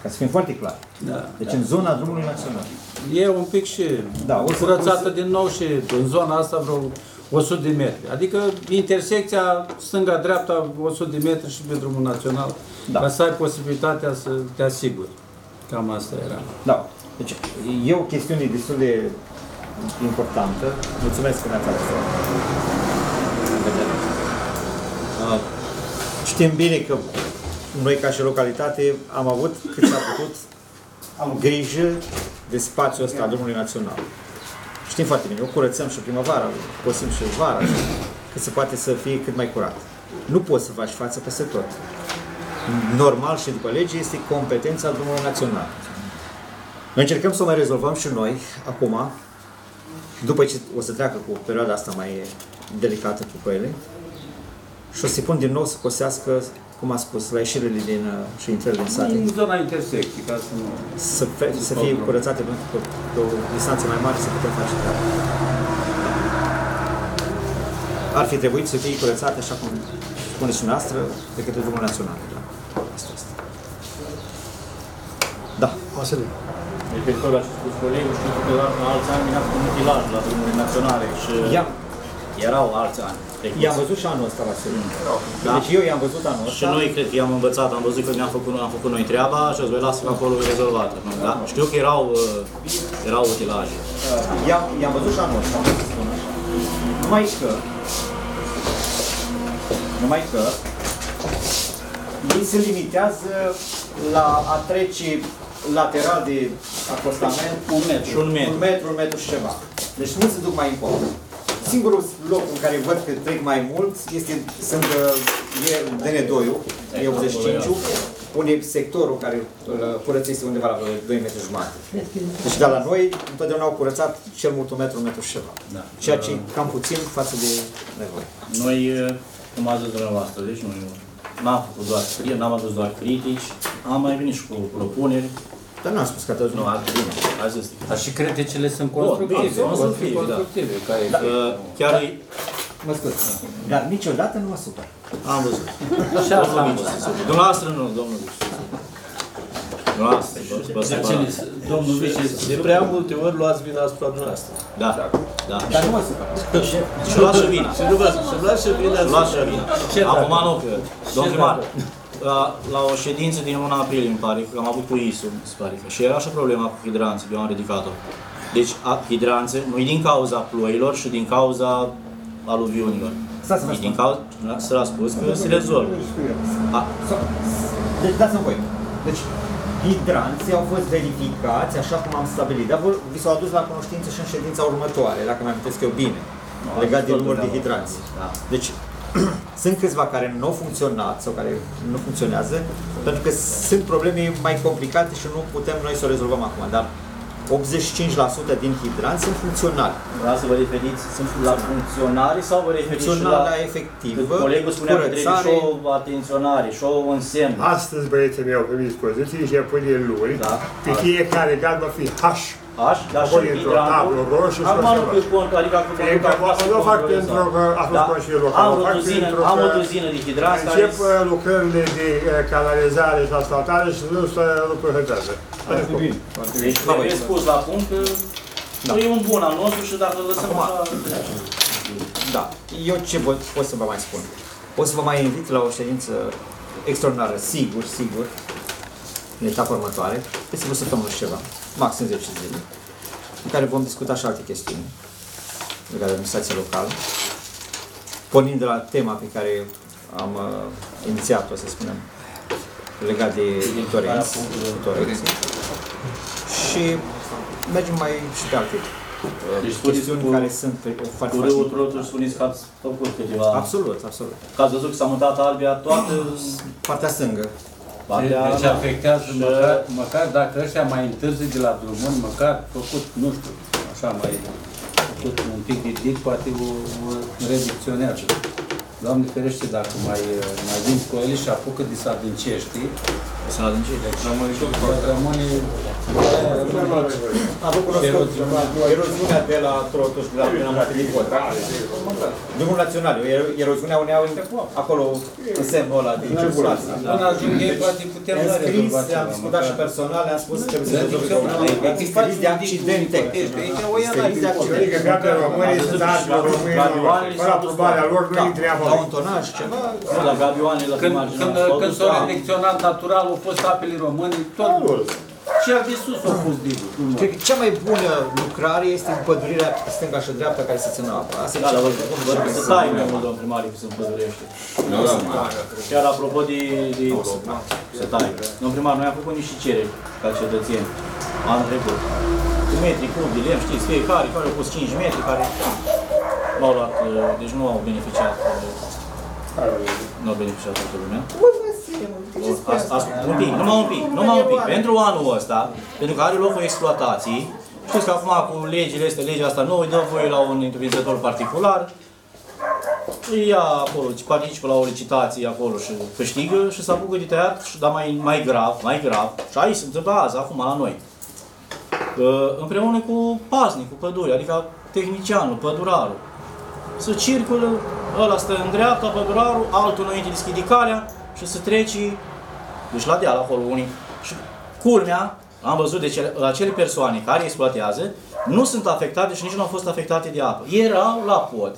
Ca să fim foarte clar. da. Deci în zona drumului național. E un pic și Da, o să- curățată o să- din nou și în zona asta vreo 100 de metri. Adică intersecția stânga-dreapta 100 de metri și pe drumul național. Da. Ca să ai posibilitatea să te asiguri. Cam asta era. Da. Deci e o chestiune destul de importantă. Mulțumesc că ne-ați adus în vedere. Uh, Știm bine că noi ca și localitate am avut cât s-a putut grijă de spațiul ăsta al drumului național. Știm foarte bine, o curățăm și primăvara, posim și vara, cât se poate să fie cât mai curat. Nu poți să faci față peste tot. Normal și după lege este competența drumului național. Noi încercăm să o mai rezolvăm și noi, acum, după ce o să treacă cu perioada asta mai delicată cu ele, și o să-i pun din nou să cosească, cum a spus, la ieșirile din, uh, și intrările din sate, În zona intersecției, ca să nu... să, fe- să fie curățate pentru că pe o distanță mai mare să putem face treaba. Ar fi trebuit să fie curățate, așa cum spuneți și noastră, de către drumul național. Da. Asta este. Da. Vasile. Referitor la ce a spus colegul, știu că în alți ani a făcut mutilaj la drumurile naționale și Ia, erau alți ani. trecuți. i-am văzut și anul ăsta, Vasile. Da. Deci eu i-am văzut anul ăsta. Și noi cred că i-am învățat, am văzut că ne-am făcut, am făcut noi treaba și o să vă las că acolo e rezolvată. nu? Da? Știu că erau, uh, erau utilaje. I-am, i-am văzut și anul ăsta, am să spun. Numai că, numai că, ei se limitează la a trece lateral de acostament Un metru. Și un metru. un metru, un metru și ceva. Deci nu se duc mai încolo. Singurul loc în care văd că trec mai mult este, sunt, uh, e DN2-ul, e 85 unde sectorul care îl curățește undeva la vreo 2 metri jumate. Deci de la noi întotdeauna au curățat cel mult un metru, un metru și ceva. Da. Ceea ce e cam puțin față de nevoie. Noi, uh, cum a zis dumneavoastră, deci noi n-am făcut doar critici, n-am adus doar critici, am mai venit și cu propuneri. Dar n-am spus că atât Nu, ați bine, a zis. Dar și criticile sunt constructive. bine, vor fi constructive, da. constructive. Care Uh, chiar e, Mă scuze. Dar niciodată nu mă supăr. am văzut. Așa Domnul am Vice, Dumneavoastră nu, domnul Vice. Dumneavoastră, vă- vă Dar cine, supărați. domnul vice, De prea multe ori luați vina asupra dumneavoastră. Da, da. Dar nu mă supăr. Și luați și vina. Și nu vă să luați și vina Luați și vina. Ce Acum dacă? nu, că, domnul primar, la, la o ședință din luna aprilie, îmi pare, că am avut cu ISU, mi se pare că, și era și problema cu hidranții, eu am ridicat-o. Deci, a, hidranțe, nu e din cauza ploilor și din cauza aluviunilor. Stați să vă E spun. din cauza, să l-a spus că se rezolvă. A, Deci dați-mi voi. Deci hidranții au fost verificați așa cum am stabilit, dar vor- vi s-au adus la cunoștință și în ședința următoare, dacă mai amintesc eu bine, legat de număr de hidranți. Da. Deci sunt câțiva care nu au funcționat sau care nu funcționează, pentru că sunt probleme mai complicate și nu putem noi să o rezolvăm acum, dar 85% din hidranți sunt funcționali. Vreau să vă referiți sunt la funcționare sau vă referiți și la... Funcționarea efectivă, Că Colegul spunea că trebuie și curățare, o atenționare, și o însemn. Astăzi băieții mei au primit dispoziții și apoi de luni, Da. pe fiecare gard va fi H. Aș, dar și Acolo într-o tablă roșie și Acum așa nu ceva. pe cont, adică acum Fie că nu o fac pentru că a fost Consiliul Local, Am o o fac duzină, pentru am o că duzină de hidrați care Încep uh, lucrările de uh, canalizare și asfaltare și nu se lucruri hârtează. Foarte bine. Deci trebuie spus la punct că e un bun al nostru și dacă îl lăsăm așa... Da. Eu ce pot, pot să vă mai spun? O să vă mai invit la o ședință extraordinară, sigur, sigur, în etapa următoare, peste o săptămână și ceva, maxim 10 zile, în care vom discuta și alte chestiuni legate de administrația locală, pornind de la tema pe care am uh, inițiat-o, să spunem, legat de torenți, torenți. și mergem mai și pe alte uh, Deci spuneți chestiuni cu- care sunt pe, foarte Cu facile. râul Trotuș spuneți că ați făcut câteva... Absolut, absolut. Că ați văzut că s-a mutat Albia toată Partea stângă. Partea... Deci afectează măcar, măcar dacă ăștia mai întârzi de la drumuri, măcar făcut, nu știu, așa mai făcut un pic ridic, poate o, o reducționează. Doamne ferește dacă mai, mai vin cu ele și apucă de să adâncești, Să ne adâncești. deci rămâne, rămâne, Am făcut cunoscut eroziunea de la Trotuș, de la Pina Montelipot. Drumul național, ero- eroziunea uneau acolo în semnul ăla de circulație. până ajung ei, poate putem da Înscris, rezolva am ceva, discutat și măcar. personal, le-am spus că trebuie să Dar rezolve zic eu, problema. dacă Este faci risc de un dic accidente. cu ipotecă, aici o ia Este la risc de ipotecă. Adică accidente. gata românii să dați la românii, Gabioanele fără s-au dus aprobarea lor, nu Da, intri la acolo. un tonaj, ceva. Nu, la gabioane, la Când, marginea. când, s-au când dus s-au la- reflecționat natural, au fost apele române, tot cel de sus au pus digul. Cred că cea mai bună lucrare este împădurirea stânga și dreapta care să țină apa. Asta e Da, cea dar mai vă bună. vă rog să tai mai mult, domn primar, că se împădurește. Chiar apropo de, de să tai. Domn primar, noi am făcut niște cereri ca cetățeni anul trecut. Cu metri cub de lemn, știți, fiecare care au pus 5 metri, care nu au luat, uh, deci nu au beneficiat, uh, nu au beneficiat toată lumea. Bun, asta- asta- Un pic, numai un pic, numai un pic. Pentru anul ăsta, pentru că are loc o exploatație, știți că acum cu legile astea, legea asta nouă, îi dă voie la un întreprinzător particular, îi ia acolo, participă la o licitație acolo și câștigă și se apucă de tăiat, și- dar mai, mai grav, mai grav, și aici se întâmplă azi, acum la noi. Că împreună cu paznicul pădurii, adică tehnicianul, pădurarul, să circulă, ăla stă în dreapta, pădurarul, altul înainte deschide calea și să treci, deci la deal acolo unii. Și culmea, am văzut de cele, acele persoane care exploatează, nu sunt afectate și nici nu au fost afectate de apă. Erau la pod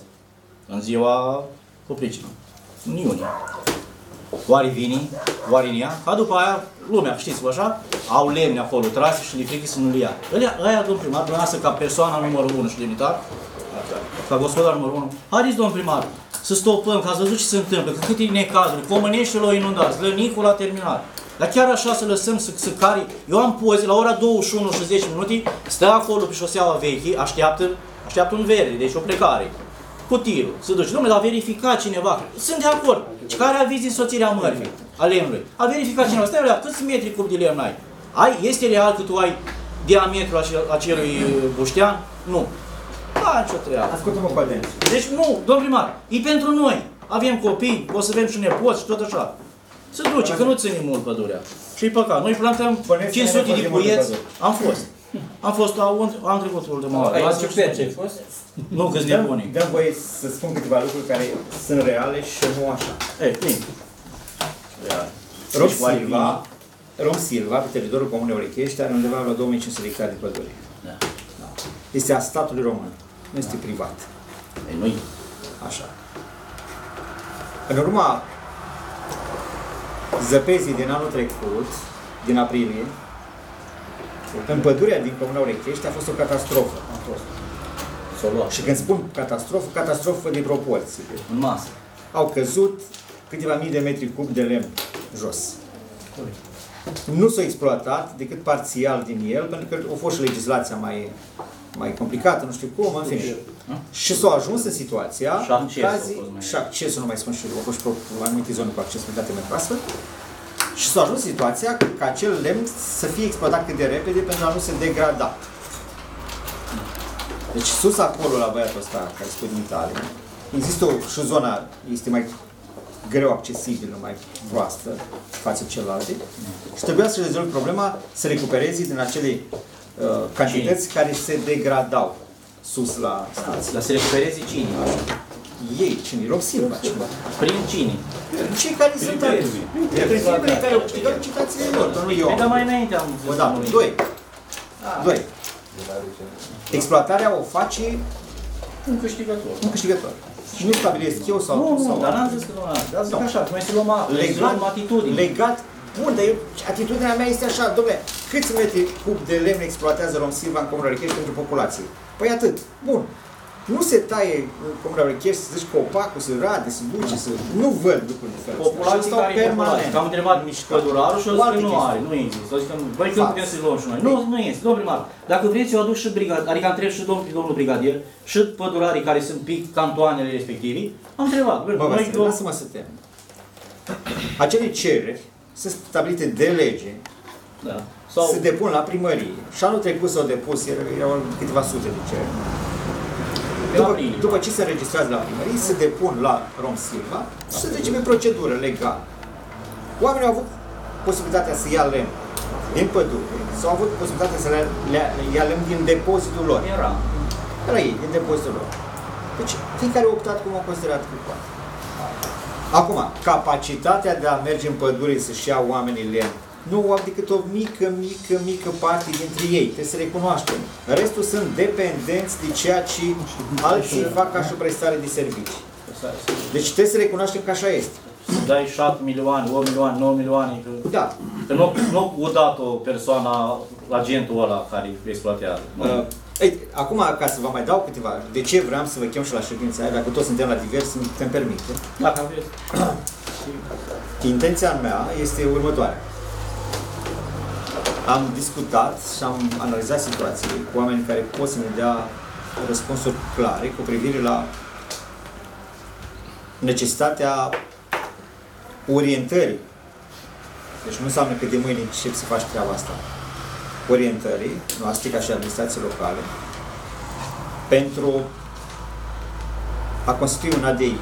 în ziua cu pricină, în iunie. Oare vini, oare în ea, ca după aia lumea, știți vă așa, au lemne acolo trase și le frică să nu le ia. Ăia, ăia domn primar, dumneavoastră ca persoana numărul 1 și demnitar, ca gospodar numărul 1, haideți domn primar, să stopăm, că ați văzut ce se întâmplă, că câte necazuri, Comănești l-au inundat, Zlănicul a terminat. Dar chiar așa să lăsăm să, să care... Eu am poze la ora 21 și 10 minute, stă acolo pe șoseaua veche, așteaptă, așteaptă un verde, deci o plecare. Cu tirul, se duce. Domnule, a verificat cineva. Sunt de acord. Și care aviz din soțirea mărfii, a lemnului? A verificat cineva. Stai, la câți metri cub de lemn ai? ai? Este real că tu ai diametrul acel- acelui uh, buștean? Nu. Da, nicio treabă. Ascultă-mă cu atenție. Deci nu, domn primar, e pentru noi. Avem copii, o să avem și nepoți și tot așa. Se duce, că nu ține mult pădurea. Și-i păcat. Noi plantăm Puneți 500 de nevoie de multe puieți. păduri. Am fost. Am fost, am, am trecut ultima oară. Ai Azi ce nu știu pece ai ce. fost? Nu, câți Dăm, nebuni. dăm voie să spun câteva lucruri care sunt reale și nu așa. Ei, plin. Rom Deci, oare Silva, Rom Silva, pe teritoriul Comunei Orechești, are undeva la 2500 de hectare de pădure. Da. Este a statului român, nu este privat. Ei, noi. Așa. În urma zăpezii din anul trecut, din aprilie, în pădurea din Comuna Orechești a fost o catastrofă. Am fost. S-o luat. Și când spun catastrofă, catastrofă de proporții. În masă. Au căzut câteva mii de metri cub de lemn jos. Nu s-a exploatat decât parțial din el, pentru că a fost și legislația mai, mai complicată, nu știu cum, în fine. Și s-a ajuns în situația, Și în accesul a cazii- fost mai- și accesul, nu mai spun și au fost și pro- anumite zone cu accesibilitate mai proastă, și s-a ajuns în situația ca acel lemn să fie exploatat cât de repede pentru a nu se degrada. Deci sus acolo la băiatul ăsta care spune din Italia, există o, și zona este mai greu accesibilă, mai proastă față de celelalte și trebuia să rezolvi problema să recuperezi din acele uh, cantități care se degradau sus la stație. Dar să recupereze cine? Ei, cine? Rob Silva. cine? Prin cine? Cei care sunt aici. Prin firmele care au câștigat licitațiile lor, dar nu eu. Păi, dar mai înainte am Bă, da, doi. Doi. Exploatarea o face un câștigător. un câștigător. Și nu stabilesc eu sau Nu, sau nu, dar n-am zis că nu am. Dar zic Nu. așa, noi să luăm, a- să legat, luăm atitudine. legat, bun, dar eu, atitudinea mea este așa, domnule, câți metri cub de lemn exploatează Rom Silva în Comuna Rechești pentru populație? Păi atât, bun. Nu se taie în Comuna Rechești să zici copacul, să rade, să duce, să... Nu văd lucruri de felul ăsta. Și Populații stau care e populație. Că am întrebat pădurarul și o Cu zis alte că nu chestii. are, nu există. O zis că, băi, când Fax. putem să-i luăm și noi? Nu, nu este, domnul primar. Dacă vreți, eu aduc și brigad, adică am întrebat și domnul, domnul brigadier, și pădurarii care sunt pic cantoanele respective, am întrebat. Bă, Bă, noi Vasile, luăm- lasă-mă să tem. Acele cereri sunt stabilite de lege, Da. Sau... se depun la primărie. Și anul trecut s-au depus, erau câteva sute de cereri. După, aprilie. după ce se înregistrează la primărie, se depun la Rom Silva și se trece pe procedură legală. Oamenii au avut posibilitatea să ia lemn din pădure sau au avut posibilitatea să le, le, le ia lemn din depozitul lor. Era. Era ei, din depozitul lor. Deci, fiecare a optat cum a considerat că poate. Acum, capacitatea de a merge în pădure să-și ia oamenii lemn nu au decât o mică, mică, mică parte dintre ei. Trebuie să recunoaștem. Restul sunt dependenți de ceea ce alții fac ca și o prestare de servicii. Deci trebuie să recunoaștem că așa este. Să dai 7 milioane, 8 milioane, 9 milioane, că, Da. că nu, nu o dat o persoană, agentul ăla care exploatează. Nu. Uh, ei, acum, ca să vă mai dau câteva, de ce vreau să vă chem și la ședința aia, dacă toți suntem la divers, îmi putem permite. Dacă aveți. Intenția mea este următoarea. Am discutat și am analizat situațiile cu oameni care pot să ne dea răspunsuri clare cu privire la necesitatea orientării. Deci nu înseamnă că de mâine încep să faci treaba asta. Orientării noastre ca și administrații locale pentru a constitui un ADI,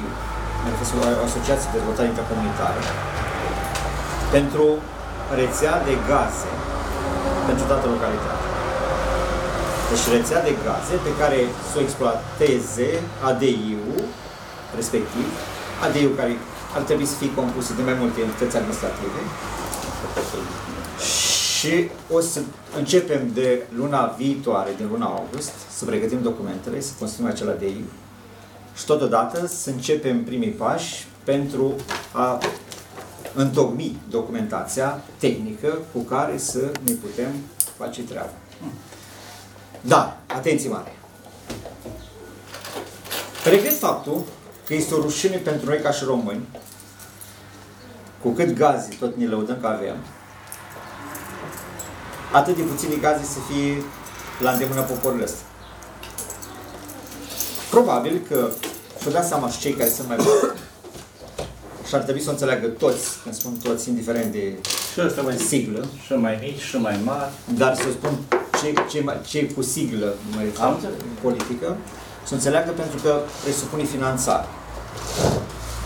manifestul o Asociație de Dezvoltare Intercomunitară, pentru rețea de gaze pentru toată localitatea. Deci rețea de gaze pe care să o exploateze ADI-ul respectiv, ADI-ul care ar trebui să fie compus de mai multe entități administrative și o să începem de luna viitoare, din luna august, să pregătim documentele, să construim acel ADI și totodată să începem primii pași pentru a întocmi documentația tehnică cu care să ne putem face treaba. Dar, atenție mare! Regret faptul că este o rușine pentru noi ca și români, cu cât gaze tot ne lăudăm că avem, atât de puține gaze să fie la îndemână poporul ăsta. Probabil că și-o dat seama și cei care sunt mai mari și ar trebui să o înțeleagă toți, când spun toți, indiferent de Și ăștia mai siglă, și mai mici, și mai mari. dar să spun cei, cei, mai- cei cu siglă mă refer, Am înțeles. politică, să înțeleagă pentru că presupune finanțare.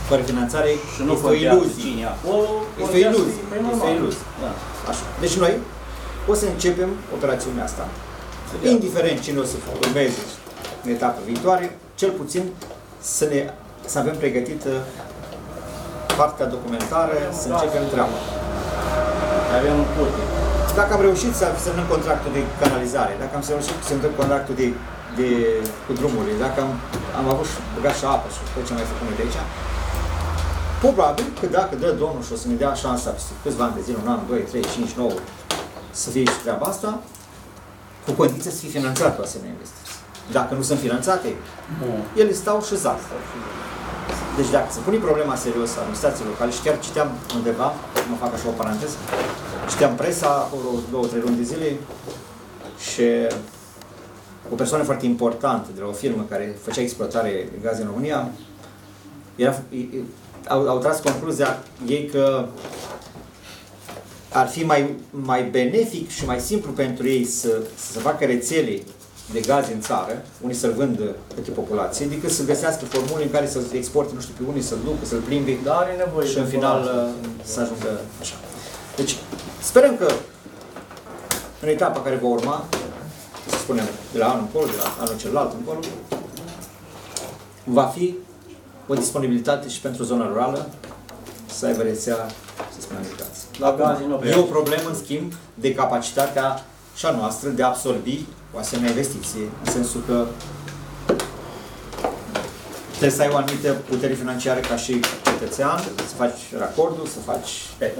Fără finanțare Și nu este o contează iluzie. cine e acolo. Este o contează- iluzie. Păi Este normal. o iluzie. Da. Așa. Deci noi o să începem operațiunea asta. Indiferent cine o să urmeze în etapă viitoare, cel puțin să, ne, să avem pregătită partea documentară, să începem treaba. Avem un curte. Dacă am reușit să semnăm contractul de canalizare, dacă am reușit să semnăm contractul de, de, cu drumurile, dacă am, am avut și băgat și apă și tot ce am mai făcut noi de aici, probabil că dacă dă Domnul și o să ne dea șansa peste câțiva ani de zile, un an, 2, 3, 5, 9, să fie și treaba asta, cu condiția să fie finanțată o asemenea investiție. Dacă nu sunt finanțate, ele stau și zac. Deci dacă se pune problema serios a administrației locale și chiar citeam undeva, mă fac așa o paranteză, citeam presa acolo două, trei luni de zile și o persoană foarte importantă de la o firmă care făcea exploatare de gaze în România, era, au, au tras concluzia ei că ar fi mai, mai benefic și mai simplu pentru ei să, să facă rețele de gaze în țară, unii să-l vândă către populație, decât să găsească formule în care să exporte, nu știu, pe unii, să-l ducă, să-l plimbe Dar are nevoie și de în final curaj. uh, să ajungă așa. Deci, sperăm că în etapa care va urma, spunem, de la anul încolo, de la anul celălalt încolo, va fi o disponibilitate și pentru zona rurală să aibă rețea, să spunem, de gaz. La gaze nu prea. E o problemă, în schimb, de capacitatea și a noastră de a absorbi o asemenea investiție, în sensul că trebuie să ai o anumită putere financiară ca și cetățean, să faci racordul, să faci...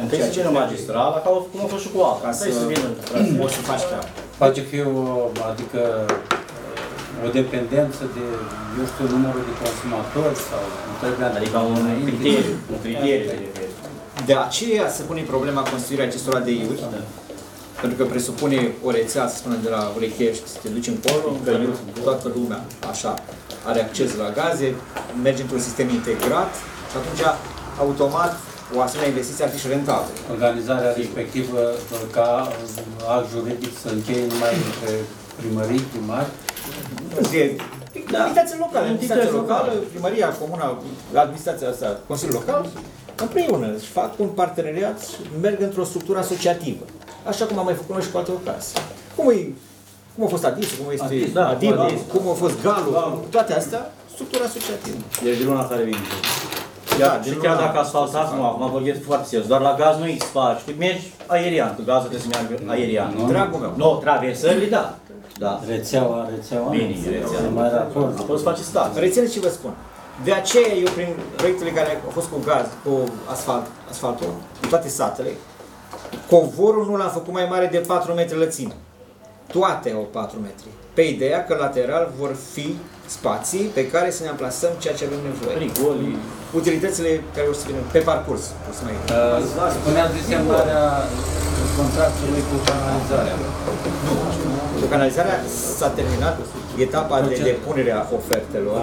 Întâi să vină magistrala, ca cum a fost și cu apa. Ca Întâi să- să vină. Poți să faci treaba. Face fi o, adică o dependență de, eu știu, numărul de consumatori sau întrebarea Adică un criteriu, un criteriu. De- De aceea se pune problema construirii acestor ADI-uri, pentru că presupune o rețea, să spunem, de la Urechești, să te duci încolo, că toată lumea așa are acces la gaze, merge într-un sistem integrat și atunci, automat, o asemenea investiție ar fi și rentabilă. organizarea respectivă ca act juridic să încheie numai între primării, primari. De da. administrație locală, administrația locală, primăria, comuna, administrația asta, Consiliul Local, împreună își fac un parteneriat și merg într-o structură asociativă. Așa cum am mai făcut noi și cu alte ocazii. Cum, e, cum a fost Adis, cum este Adis, da, Adil, Adis. cum a fost Galu, toate astea, structură asociativă. Deci din luna care vine. Da, Da, din și chiar luna- dacă asfaltați, nu, acum vorbesc foarte serios, doar la gaz nu îi faci, tu mergi aerian, că gazul trebuie să meargă aerian. Nu. Dragul meu. Nu, traversările, da. Da. Rețeaua, rețeaua, Bine, nu. rețeaua. Se mai racord. Apoi să faci stat. Rețineți ce vă spun. De aceea eu, prin proiectele care au fost cu gaz, cu asfalt, asfaltul, în toate satele, covorul nu l-am făcut mai mare de 4 metri lățime. Toate au 4 metri. Pe ideea că lateral vor fi spații pe care să ne amplasăm ceea ce avem nevoie. Rigolii. Utilitățile care o să vină pe parcurs, o să mai Uh, Spuneați de semnarea contractului cu canalizarea. Cu canalizarea s-a terminat etapa de Proced- depunere a ofertelor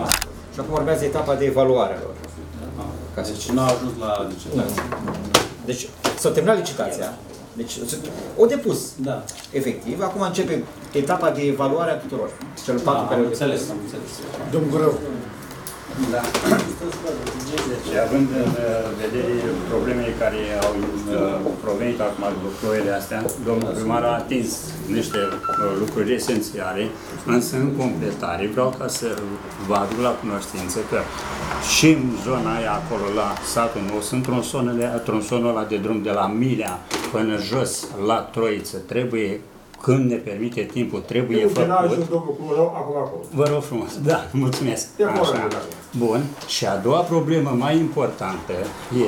și acum urmează etapa de evaluare a lor. Ca să Deci nu a ajuns la licitație. Deci s-a terminat licitația. Deci o depus, Da. efectiv. Acum începe etapa de evaluare a tuturor. Celor patru Da, care am au înțeles, depus. am înțeles. Domnul Grău. Da. Și având în uh, vedere problemele care au uh, provenit acum după ploile astea, domnul primar a atins niște uh, lucruri esențiale, însă în completare vreau ca să vă aduc la cunoștință că și în zona aia acolo la satul nostru, în tronsonele, tronsonul ăla de drum de la Milea până jos la Troiță, trebuie când ne permite timpul, trebuie Eu făcut. ajuns domnul Clujău, acum acolo. Vă rog frumos, da, mulțumesc. E acolo, Așa. Da. Bun. Și a doua problemă mai importantă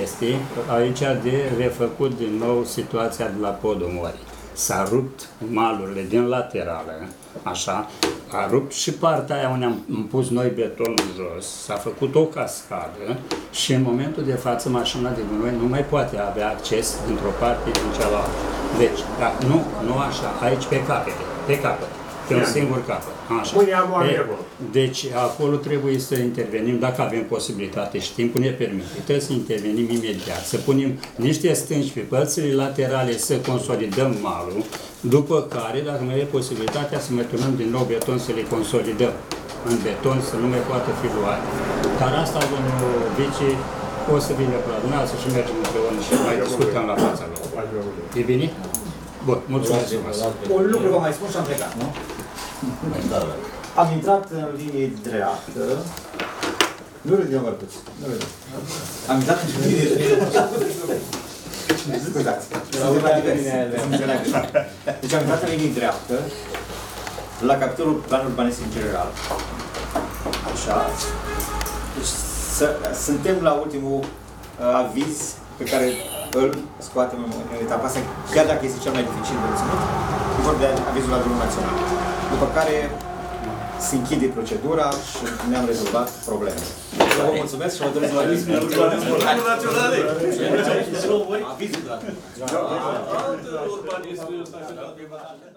este aici de refăcut din nou situația de la podul Mori. S-a rupt malurile din laterală, așa, a rupt și partea aia unde am pus noi betonul jos, s-a făcut o cascadă și în momentul de față mașina de gunoi nu mai poate avea acces dintr-o parte din cealaltă. Deci, da, nu, nu așa, aici pe capete, pe capăt, pe un singur capăt. Așa. Pune am oameni E, acolo. deci acolo trebuie să intervenim dacă avem posibilitate și timpul ne permite. Trebuie să intervenim imediat, să punem niște stânci pe părțile laterale, să consolidăm malul, după care, dacă mai e posibilitatea, să mai turnăm din nou beton să le consolidăm în beton, să nu mai poată fi luat. Dar asta, domnul vice, o să vină pe la dumneavoastră și mergem împreună și mai discutăm la fața lor. E bine? Bun, mulțumesc frumos. Un lucru vă mai spun și am plecat, nu? Am intrat în linie dreaptă. Nu râdeam, Mărcuț. Nu râdeam. Am intrat în linie dreaptă. Scuzați. Suntem la divers. Suntem la divers. Deci am intrat în linie dreaptă la capitolul plan urbanistic general. Așa. Deci să, suntem la ultimul uh, aviz pe care îl scoatem în, în etapa asta, chiar dacă este cel mai dificil de obținut, e vorba de avizul la drumul național. După care se închide procedura și ne-am rezolvat problemele. Vă mulțumesc și vă doresc la avizul. Avizul la Urbanismul ăsta.